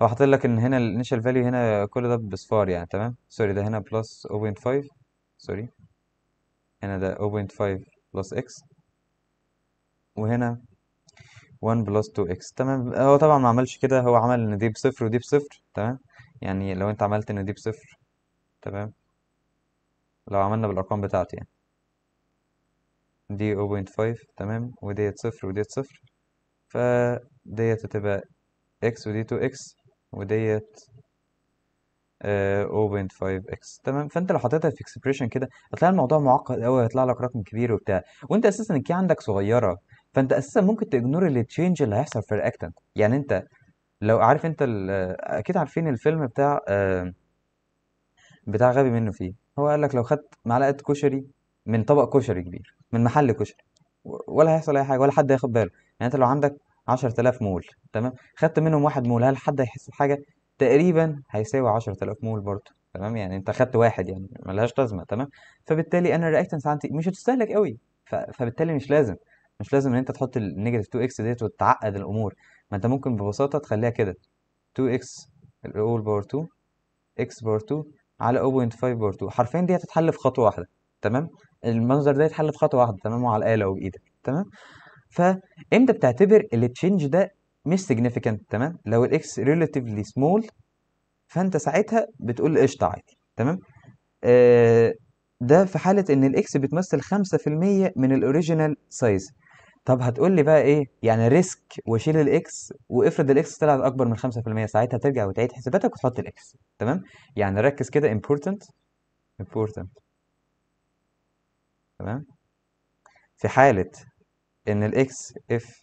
هو حاطط لك إن هنا ال initial value هنا كل ده بصفار يعني. تمام؟ sorry ده هنا plus 0.5 sorry. هنا ده 0.5 plus x. وهنا 1 plus 2x تمام. هو طبعا ما عملش كده. هو عمل إن دي بصفر ودي بصفر تمام. يعني لو أنت عملت إن دي بصفر تمام. لو عملنا بالأرقام بتاعتي يعني. دي 0.5 تمام. وديت صفر وديت صفر. فديت هتبقى x ودي 2x وديت آه 0.5x تمام. فأنت لو حطيتها في expression كده هتلاقي الموضوع معقد قوي هيطلع لك رقم كبير وبتاع. وأنت أساسا ال K عندك صغيرة فانت أساسا ممكن ت ignore ال change اللي هيحصل في ال reactant يعني انت لو عارف انت أكيد عارفين الفيلم بتاع آه بتاع غبي منه فيه. هو قال لك لو خدت معلقة كشري من طبق كشري كبير من محل كشري ولا هيحصل أي حاجة ولا حد هياخد باله. يعني انت لو عندك 10000 مول تمام؟ خدت منهم واحد مول هل حد هيحس بحاجة؟ تقريبا هيساوي 10000 مول برضه تمام؟ يعني انت خدت واحد يعني ملهاش لازمة تمام؟ فبالتالي أنا ال reactants عندي مش هتستهلك قوي. فبالتالي مش لازم. مش لازم إن أنت تحط ال negative 2 x ديت وتعقد الأمور. ما أنت ممكن ببساطة تخليها كده. 2 x الأول power 2 x power 2 على 0.5 power 2 حرفيا دي هتتحل في خطوة واحدة تمام؟ المنظر ده يتحل في خطوة واحدة تمام؟ وعلى الآلة وبإيدك تمام؟ فامتى بتعتبر ال change ده مش significant تمام؟ لو ال x relatively small فأنت ساعتها بتقول قشطة عادي تمام؟ آه ده في حالة إن ال x بتمثل 5% من ال original size طب هتقول لي بقى إيه؟ يعني risk واشيل الاكس وافرض الاكس طلعت أكبر من 5% ساعتها ترجع وتعيد حساباتك وتحط ال x تمام؟ يعني ركز كده important important تمام؟ في حالة إن ال x if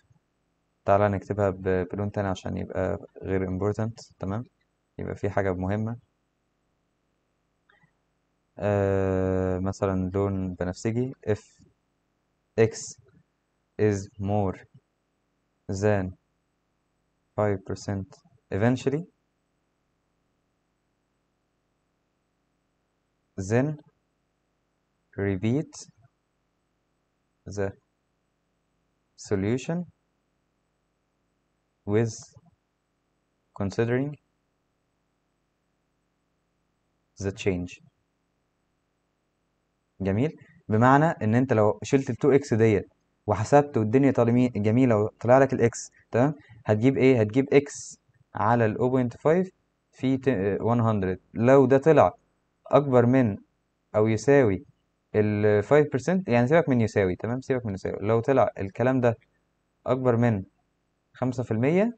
تعالى نكتبها بلون تاني عشان يبقى غير important تمام؟ يبقى في حاجة مهمة. آه مثلا لون بنفسجي if x is more than 5% eventually then repeat the solution with considering the change جميل بمعنى ان انت لو شلت ال 2 اكس ديت وحسبت والدنيا جميلة وطلع لك الإكس تمام؟ هتجيب إيه؟ هتجيب إكس على ال 0.5 في ت- 100 لو ده طلع أكبر من أو يساوي ال 5% يعني سيبك من يساوي تمام؟ سيبك من يساوي. لو طلع الكلام ده أكبر من 5%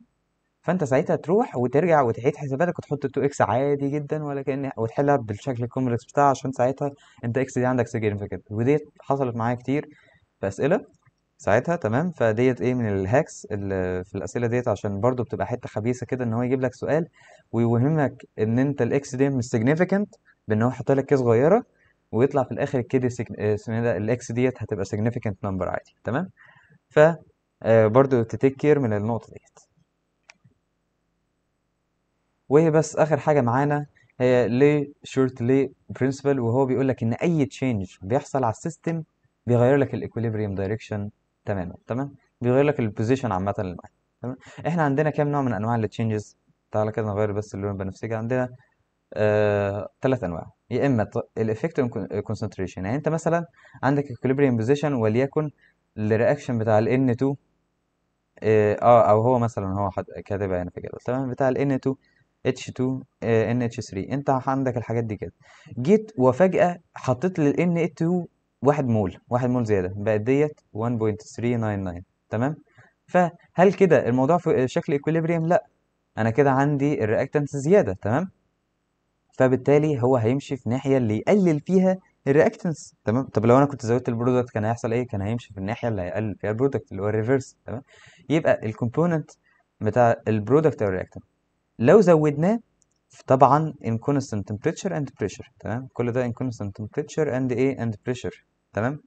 فأنت ساعتها تروح وترجع وتعيد حساباتك وتحط 2 x عادي جدا ولا كأن وتحلها بالشكل ال complex بتاعها عشان ساعتها أنت x دي عندك significant وديت حصلت معايا كتير في أسئلة. ساعتها تمام؟ فديت إيه من ال hacks اللي في الأسئلة ديت عشان برضو بتبقى حتة خبيثة كده إن هو يجيب لك سؤال ويوهمك إن أنت ال x دي مش significant بإن هو يحط لك K صغيرة ويطلع في الآخر ال K دي سيج- آه، اسمه إيه ده؟ ال x ديت هتبقى significant number عادي تمام؟ ف برضو ت take care من النقطة ديت وهي بس آخر حاجة معانا هي Le Chatelier principle وهو بيقول لك إن أي change بيحصل على ال system بيغير لك ال equilibrium direction تماما تمام؟ بيغير لك ال position عامة للمعين تمام؟ إحنا عندنا كام نوع من أنواع ال changes تعالى كده نغير بس اللون البنفسجي عندنا آه، أنواع. يا إما ال effect concentration يعني أنت مثلا عندك equilibrium position وليكن ال reaction بتاع ال N2 آه،, آه أو هو مثلا هو كاتبها هنا في كده تمام؟ بتاع ال N2 H2 NH3 أنت عندك الحاجات دي كده. جيت وفجأة حطيت لل N2 واحد مول واحد مول زيادة. بقت ديت 1.399 تمام؟ فهل كده الموضوع في شكل equilibrium لا. أنا كده عندي ال reactants زيادة. تمام؟ فبالتالي هو هيمشي في ناحية اللي يقلل فيها ال reactants تمام؟ طب لو أنا كنت زودت ال product كان هيحصل إيه؟ كان هيمشي في الناحية اللي هيقلل فيها ال product اللي هو ال reverse. تمام؟ يبقى ال component بتاع ال product أو ال reactant لو زودناه طبعا in constant temperature and pressure تمام؟ كل ده in constant temperature and إيه؟ and pressure تمام؟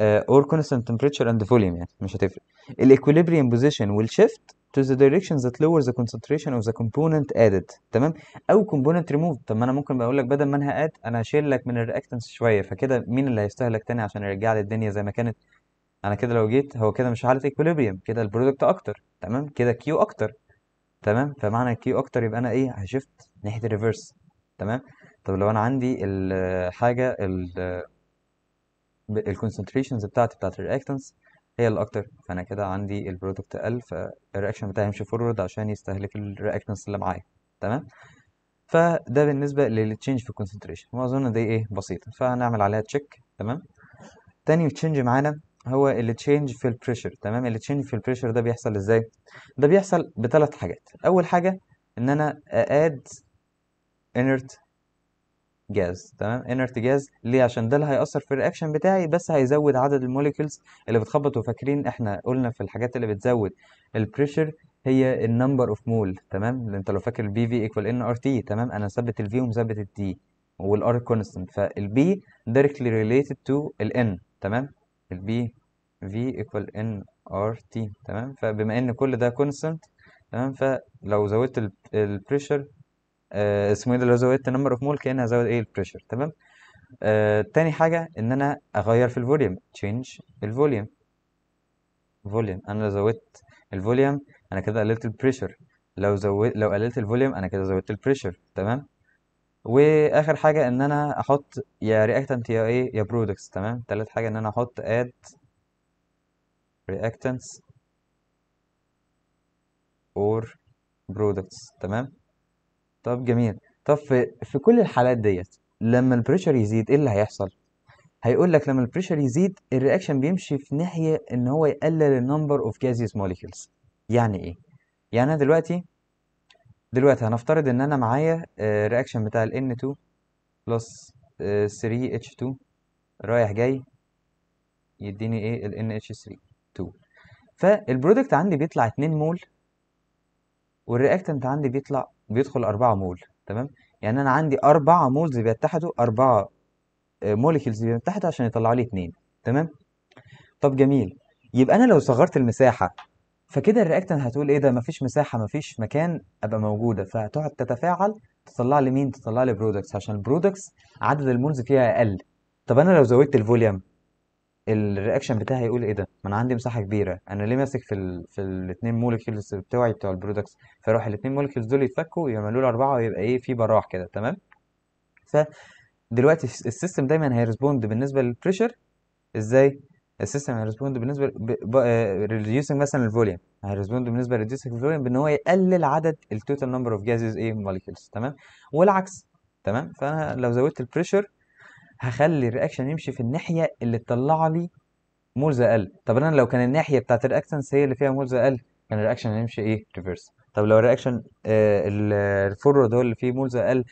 uh, or constant temperature and volume يعني مش هتفرق. ال equilibrium will shift to the direction that lowers the concentration of the component added. تمام؟ أو component removed. طب ما أنا ممكن بقول لك بدل ما أنا ه add أنا هشيل لك من ال reactants شوية. فكده مين اللي هيستهلك تاني عشان يرجع لي الدنيا زي ما كانت؟ أنا كده لو جيت هو كده مش حالة equilibrium كده ال product أكتر. تمام؟ كده Q أكتر. تمام؟ فمعنى Q أكتر يبقى أنا إيه؟ ه shift ناحية ال reverse تمام؟ طب لو أنا عندي الحاجة ال concentrations بتاعتي بتاعت ال reactants هي اللي أكتر. فأنا كده عندي ال product أقل فال reaction بتاعي يمشي forward عشان يستهلك ال reactants اللي معايا. تمام؟ فده بالنسبة لل change في ال concentration واظن دي إيه؟ بسيطة. فهنعمل عليها check تمام؟ تاني change معانا هو ال change في ال pressure تمام؟ ال change في ال pressure ده بيحصل إزاي؟ ده بيحصل بثلاث حاجات. أول حاجة إن أنا add inert gas تمام؟ inert gas. ليه؟ عشان ده اللي هيأثر في ال reaction بتاعي بس هيزود عدد ال molecules اللي بتخبط وفاكرين إحنا قلنا في الحاجات اللي بتزود ال pressure هي ال number of mole تمام؟ أنت لو فاكر ال PV equal nRT تمام؟ أنا مثبت ال V ومثبت ال T وال R constant فال P directly related to ال n تمام؟ ال PV equal n RT تمام؟ فبما إن كل ده constant تمام؟ فلو زودت ال pressure آه اسمه إيه ده لو زودت number of mole كأني هزود إيه ال pressure تمام؟ آه تاني حاجة إن أنا أغير في ال volume change ال volume volume أنا لو زودت ال volume أنا كده قللت ال pressure لو زود لو قللت ال volume أنا كده زودت ال pressure تمام؟ وآخر حاجة إن أنا أحط يا reactant يا إيه يا products تمام؟ تالت حاجة إن أنا أحط add reactants or products تمام؟ طب جميل. طب في في كل الحالات ديت لما ال pressure يزيد إيه اللي هيحصل؟ هيقول لك لما ال pressure يزيد ال reaction بيمشي في ناحية إن هو يقلل ال number of gaseous molecules. يعني إيه؟ يعني أنا دلوقتي دلوقتي هنفترض إن أنا معايا reaction بتاع ال N2 plus 3H2 رايح جاي يديني إيه؟ ال NH3 2 فال product عندي بيطلع 2 مول وال reactant عندي بيطلع بيدخل 4 مول تمام؟ يعني أنا عندي 4 moles بيتحدوا 4 molecules بيتحدوا عشان يطلعوا لي 2 تمام؟ طب جميل. يبقى أنا لو صغرت المساحة فكده ال reactant هتقول إيه ده؟ مفيش مساحة مفيش مكان أبقى موجودة فهتقعد تتفاعل تطلع لي مين؟ تطلع لي products عشان ال products عدد ال moles فيها أقل. طب أنا لو زودت ال volume ال reaction بتاعي هيقول إيه ده؟ ما أنا عندي مساحة كبيرة. أنا ليه ماسك في ال في الاثنين molecules بتوعي بتوع ال products؟ فيروح الاثنين molecules دول يتفكوا يعملوا لي أربعة ويبقى إيه في براح كده تمام؟ فدلوقتي ال system دايما ه respond بالنسبة لل pressure إزاي؟ ال system ه respond بالنسبة reducing مثلا ال volume هي respond بالنسبة ل reducing ال volume بإن هو يقلل عدد ال total number of gases إيه molecules تمام؟ والعكس تمام؟ فأنا لو زودت ال pressure هخلي ال reaction يمشي في الناحية اللي تطلع لي moles أقل طب أنا لو كان الناحية بتاعت ال reactants هي اللي فيها moles أقل كان ال reaction هيمشي إيه؟ reverse طب لو ال reaction آه ال forward هو اللي فيه moles أقل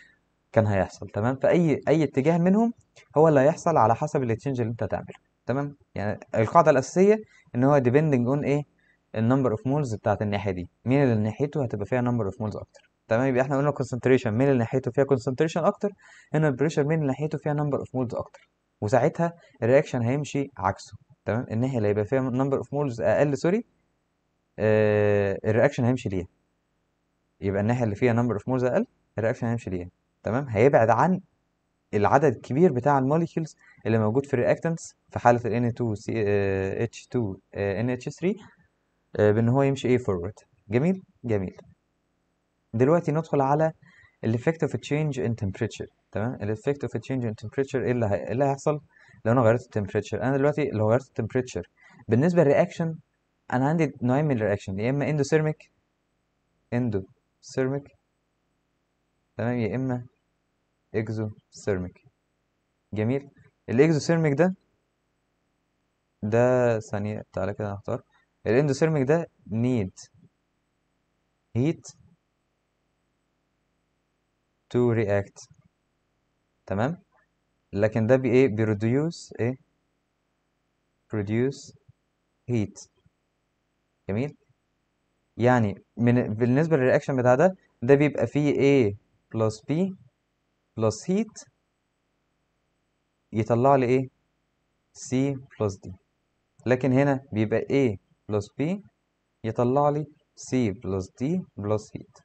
كان هيحصل. تمام؟ فأي أي اتجاه منهم هو اللي هيحصل على حسب ال change اللي أنت هتعمله. تمام؟ يعني القاعدة الأساسية إن هو depending on إيه؟ ال number of moles بتاعت الناحية دي. مين اللي ناحيته هتبقى فيها number of moles أكتر. تمام يبقى إحنا قلنا concentration. مين اللي ناحيته فيها concentration أكتر؟ هنا ال pressure مين اللي ناحيته فيها number of moles أكتر. وساعتها ال reaction هيمشي عكسه. تمام؟ الناحية اللي هيبقى فيها number of moles أقل sorry آه ال reaction هيمشي ليها. يبقى الناحية اللي فيها number of moles أقل ال reaction هيمشي ليها. تمام؟ هيبعد عن العدد الكبير بتاع ال molecules اللي موجود في ال reactants في حالة ال N2H2 NH3 بإن هو يمشي إيه forward جميل؟ جميل. دلوقتي ندخل على ال effect of change in temperature تمام؟ ال effect of change in temperature إيه اللي هي... اللي هيحصل؟ لو أنا غيرت ال temperature أنا دلوقتي لو غيرت ال temperature بالنسبة لل reaction أنا عندي نوعين من ال reaction يا إما endothermic endothermic تمام؟ يا إما exothermic جميل؟ ال exothermic ده ده ثانية تعالى كده نختار. ال endothermic ده need heat to react. تمام؟ لكن ده بي إيه؟ بي produce إيه؟ produce heat جميل؟ يعني من بالنسبة لل reaction بتاع ده ده بيبقى فيه A plus B plus heat يطلع لي إيه؟ C plus D لكن هنا بيبقى A plus B يطلع لي C plus D plus heat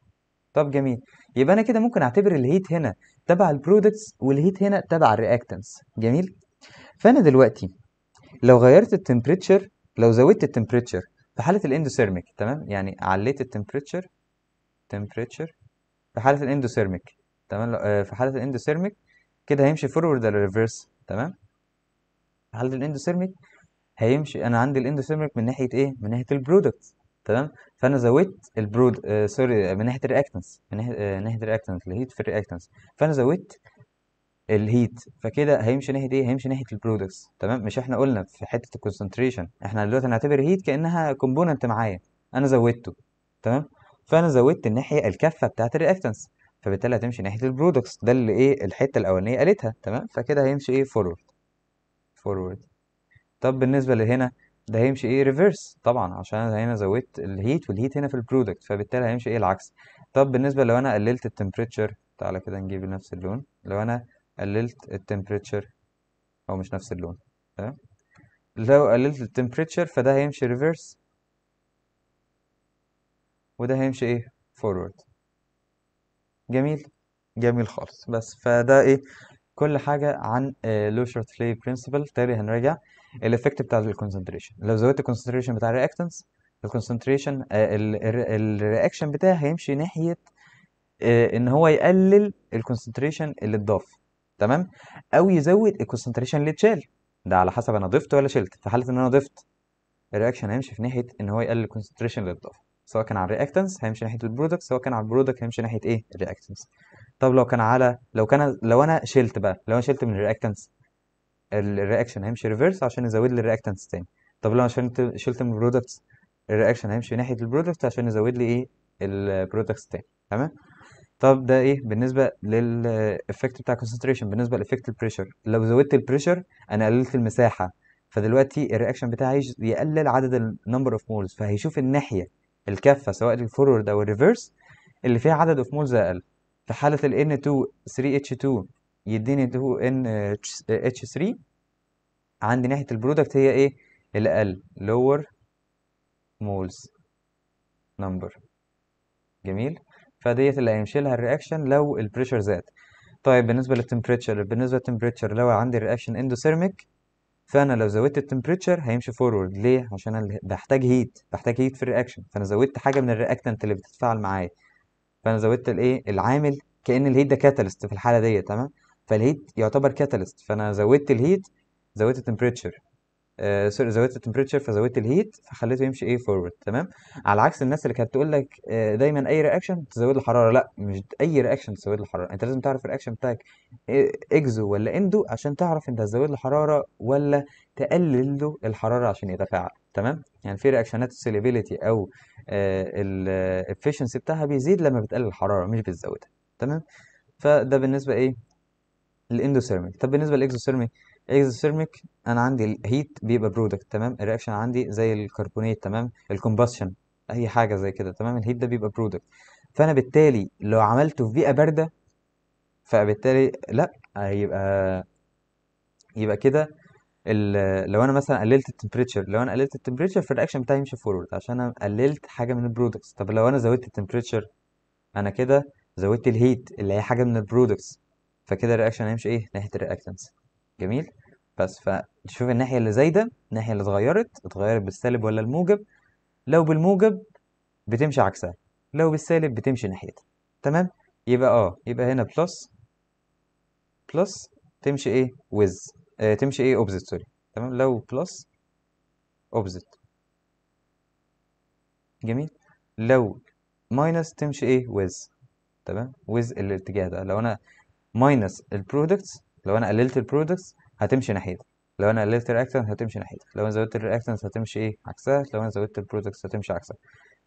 طب جميل. يبقى أنا كده ممكن أعتبر الهيت هنا تبع البرودكتس والهيت هنا تبع الرياكتنس جميل؟ فأنا دلوقتي لو غيرت ال temperature لو زودت ال temperature في حالة ال endothermic تمام؟ يعني عليت ال temperature temperature في حالة ال endothermic تمام؟ آه في حالة ال endothermic كده هيمشي forward ولا reverse تمام؟ في حالة ال endothermic هيمشي أنا عندي ال endothermic من ناحية إيه؟ من ناحية ال product تمام؟ فأنا زودت ال prod آه sorry من ناحية الرياكتنس من ناحية آه الرياكتنس الهيت في الرياكتنس فأنا زودت ال heat فكده هيمشي ناحية إيه؟ هيمشي ناحية ال products تمام؟ مش إحنا قلنا في حتة ال concentration إحنا دلوقتي هنعتبر heat كأنها component معايا. أنا زودته. تمام؟ فأنا زودت الناحية الكفه بتاعه ال reactants فبالتالي هتمشي ناحية ال products ده اللي إيه؟ الحتة الأولانية قالتها. تمام؟ فكده هيمشي إيه؟ forward forward طب بالنسبة لهنا ده هيمشي إيه reverse طبعا عشان أنا هنا زودت ال heat وال heat هنا في ال product فبالتالي هيمشي إيه العكس. طب بالنسبة لو أنا قللت ال temperature تعالى كده نجيب نفس اللون. لو أنا قللت ال temperature هو مش نفس اللون تمام؟ لو قللت ال temperature فده هيمشي reverse وده هيمشي إيه؟ forward جميل؟ جميل خالص. بس فده إيه؟ كل حاجة عن Le Chatelier principle تاني هنراجع ال effect بتاع ال concentration لو زودت ال concentration بتاع ال reactants ال concentration ال reaction بتاعي هيمشي ناحية آه، إن هو يقلل ال concentration اللي اتضاف. تمام؟ أو يزود ال concentration اللي اتشال. ده على حسب أنا ضفت ولا شلت. في حالة إن أنا ضفت ال reaction هيمشي في ناحية إن هو يقلل ال concentration اللي اتضاف. سواء كان على ال reactants هيمشي ناحية ال product سواء كان على ال product هيمشي ناحية إيه؟ ال reactants طب لو كان على لو كان لو أنا شلت بقى لو أنا شلت من ال reactants ال reaction هيمشي reverse عشان يزود لي ال reactants تاني. طب لو أنا شلت شلت من ال products ال reaction هيمشي ناحية ال product عشان يزود لي إيه؟ ال products تاني. تمام؟ طب ده إيه؟ بالنسبة لل effect بتاع concentration بالنسبة ل effect ال pressure لو زودت ال pressure أنا قللت المساحة. فدلوقتي ال reaction بتاعي يقلل عدد ال number of moles فهيشوف الناحية الكفه سواء ال forward أو ال reverse اللي فيها عدد of moles أقل. في حالة ال N2 3H2 يديني 2 NH3 عندي ناحية ال product هي إيه؟ اللي أقل lower moles number. جميل؟ فديت اللي هيمشي لها ال reaction لو ال pressure زاد. طيب بالنسبة لل temperature بالنسبة لل temperature لو عندي reaction endothermic فأنا لو زودت ال temperature هيمشي forward ليه؟ عشان أنا بحتاج heat بحتاج heat في ال reaction فأنا زودت حاجة من ال reactant اللي بتتفاعل معايا. فأنا زودت الإيه؟ العامل كأن ال heat ده catalyst في الحالة ديت تمام؟ فال heat يعتبر catalyst فأنا زودت ال heat زودت ال temperature آه sorry زودت ال temperature فزودت ال heat فخليته يمشي إيه؟ forward تمام؟ على عكس الناس اللي كانت تقول لك آه دايما أي reaction تزود الحراره لأ مش أي reaction تزود الحراره أنت لازم تعرف ال reaction بتاعك exo ولا endo عشان تعرف أنت هتزود له حرارة ولا تقلل له الحرارة عشان يتفاعل. تمام؟ يعني في reactionات ال solubility أو ال efficiency بتاعها بيزيد لما بتقلل الحرارة مش بتزودها تمام؟ فده بالنسبة إيه؟ ال endothermic طب بالنسبة لل exothermic ال exothermic أنا عندي ال heat بيبقى product تمام؟ ال reaction عندي زي الكربونيت تمام؟ ال combustion أي حاجة زي كده تمام؟ ال heat ده بيبقى product فأنا بالتالي لو عملته في بيئة باردة فبالتالي لأ هيبقى يبقى كده لو أنا مثلا قللت ال temperature لو أنا قللت ال temperature فال reaction بتاعي يمشي forward عشان أنا قللت حاجة من ال products طب لو أنا زودت ال temperature أنا كده زودت ال heat اللي هي حاجة من ال products فكده ال reaction هيمشي إيه؟ ناحية ال reactants جميل؟ بس فتشوف الناحية اللي زايدة الناحية اللي اتغيرت اتغيرت بالسالب ولا الموجب؟ لو بالموجب بتمشي عكسها لو بالسالب بتمشي ناحيتها. تمام؟ يبقى آه يبقى هنا plus plus تمشي إيه؟ ويز آه تمشي إيه؟ opposite sorry تمام؟ لو plus opposite جميل. لو minus تمشي إيه؟ ويز تمام؟ ويز الاتجاه ده. لو أنا minus ال products لو أنا قللت ال products هتمشي ناحيتها. لو أنا قللت ال reactants هتمشي ناحيتها. لو أنا زودت ال reactants هتمشي إيه؟ عكسها. لو أنا زودت ال products هتمشي عكسها.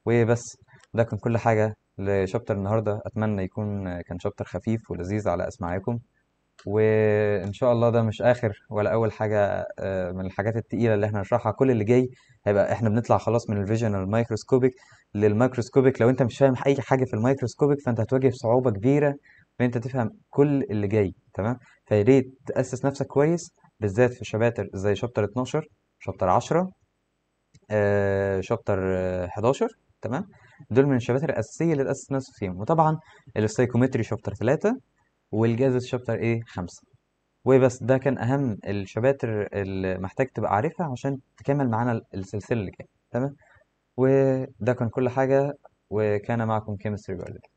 وبس. ده كان كل حاجة ل chapter النهاردة. أتمنى يكون كان chapter خفيف ولذيذ على أسماعكم. وإن شاء الله ده مش آخر ولا أول حاجة آه، من الحاجات التقيلة اللي إحنا هنشرحها. كل اللي جاي هيبقى إحنا بنطلع خلاص من ال vision ال microscopic لل macroscopic. لو أنت مش فاهم أي حاجة في ال microscopic فأنت هتواجه صعوبة كبيرة في أنت تفهم كل اللي جاي تمام؟ فياريت تأسس نفسك كويس بالذات في chapters زي chapter 12 chapter 10 آه، chapter آه، 11 تمام؟ دول من الشباتر الأساسية اللي تأسس نفسك فيهم. وطبعا ال stoichiometry chapter 3 وال gases chapter إيه 5 وبس ده كان أهم الشباتر اللي محتاج تبقى عارفها عشان تكمل معانا السلسلة اللي جاية. تمام؟ وده كان كل حاجة وكان معكم كيمستري بيولوجي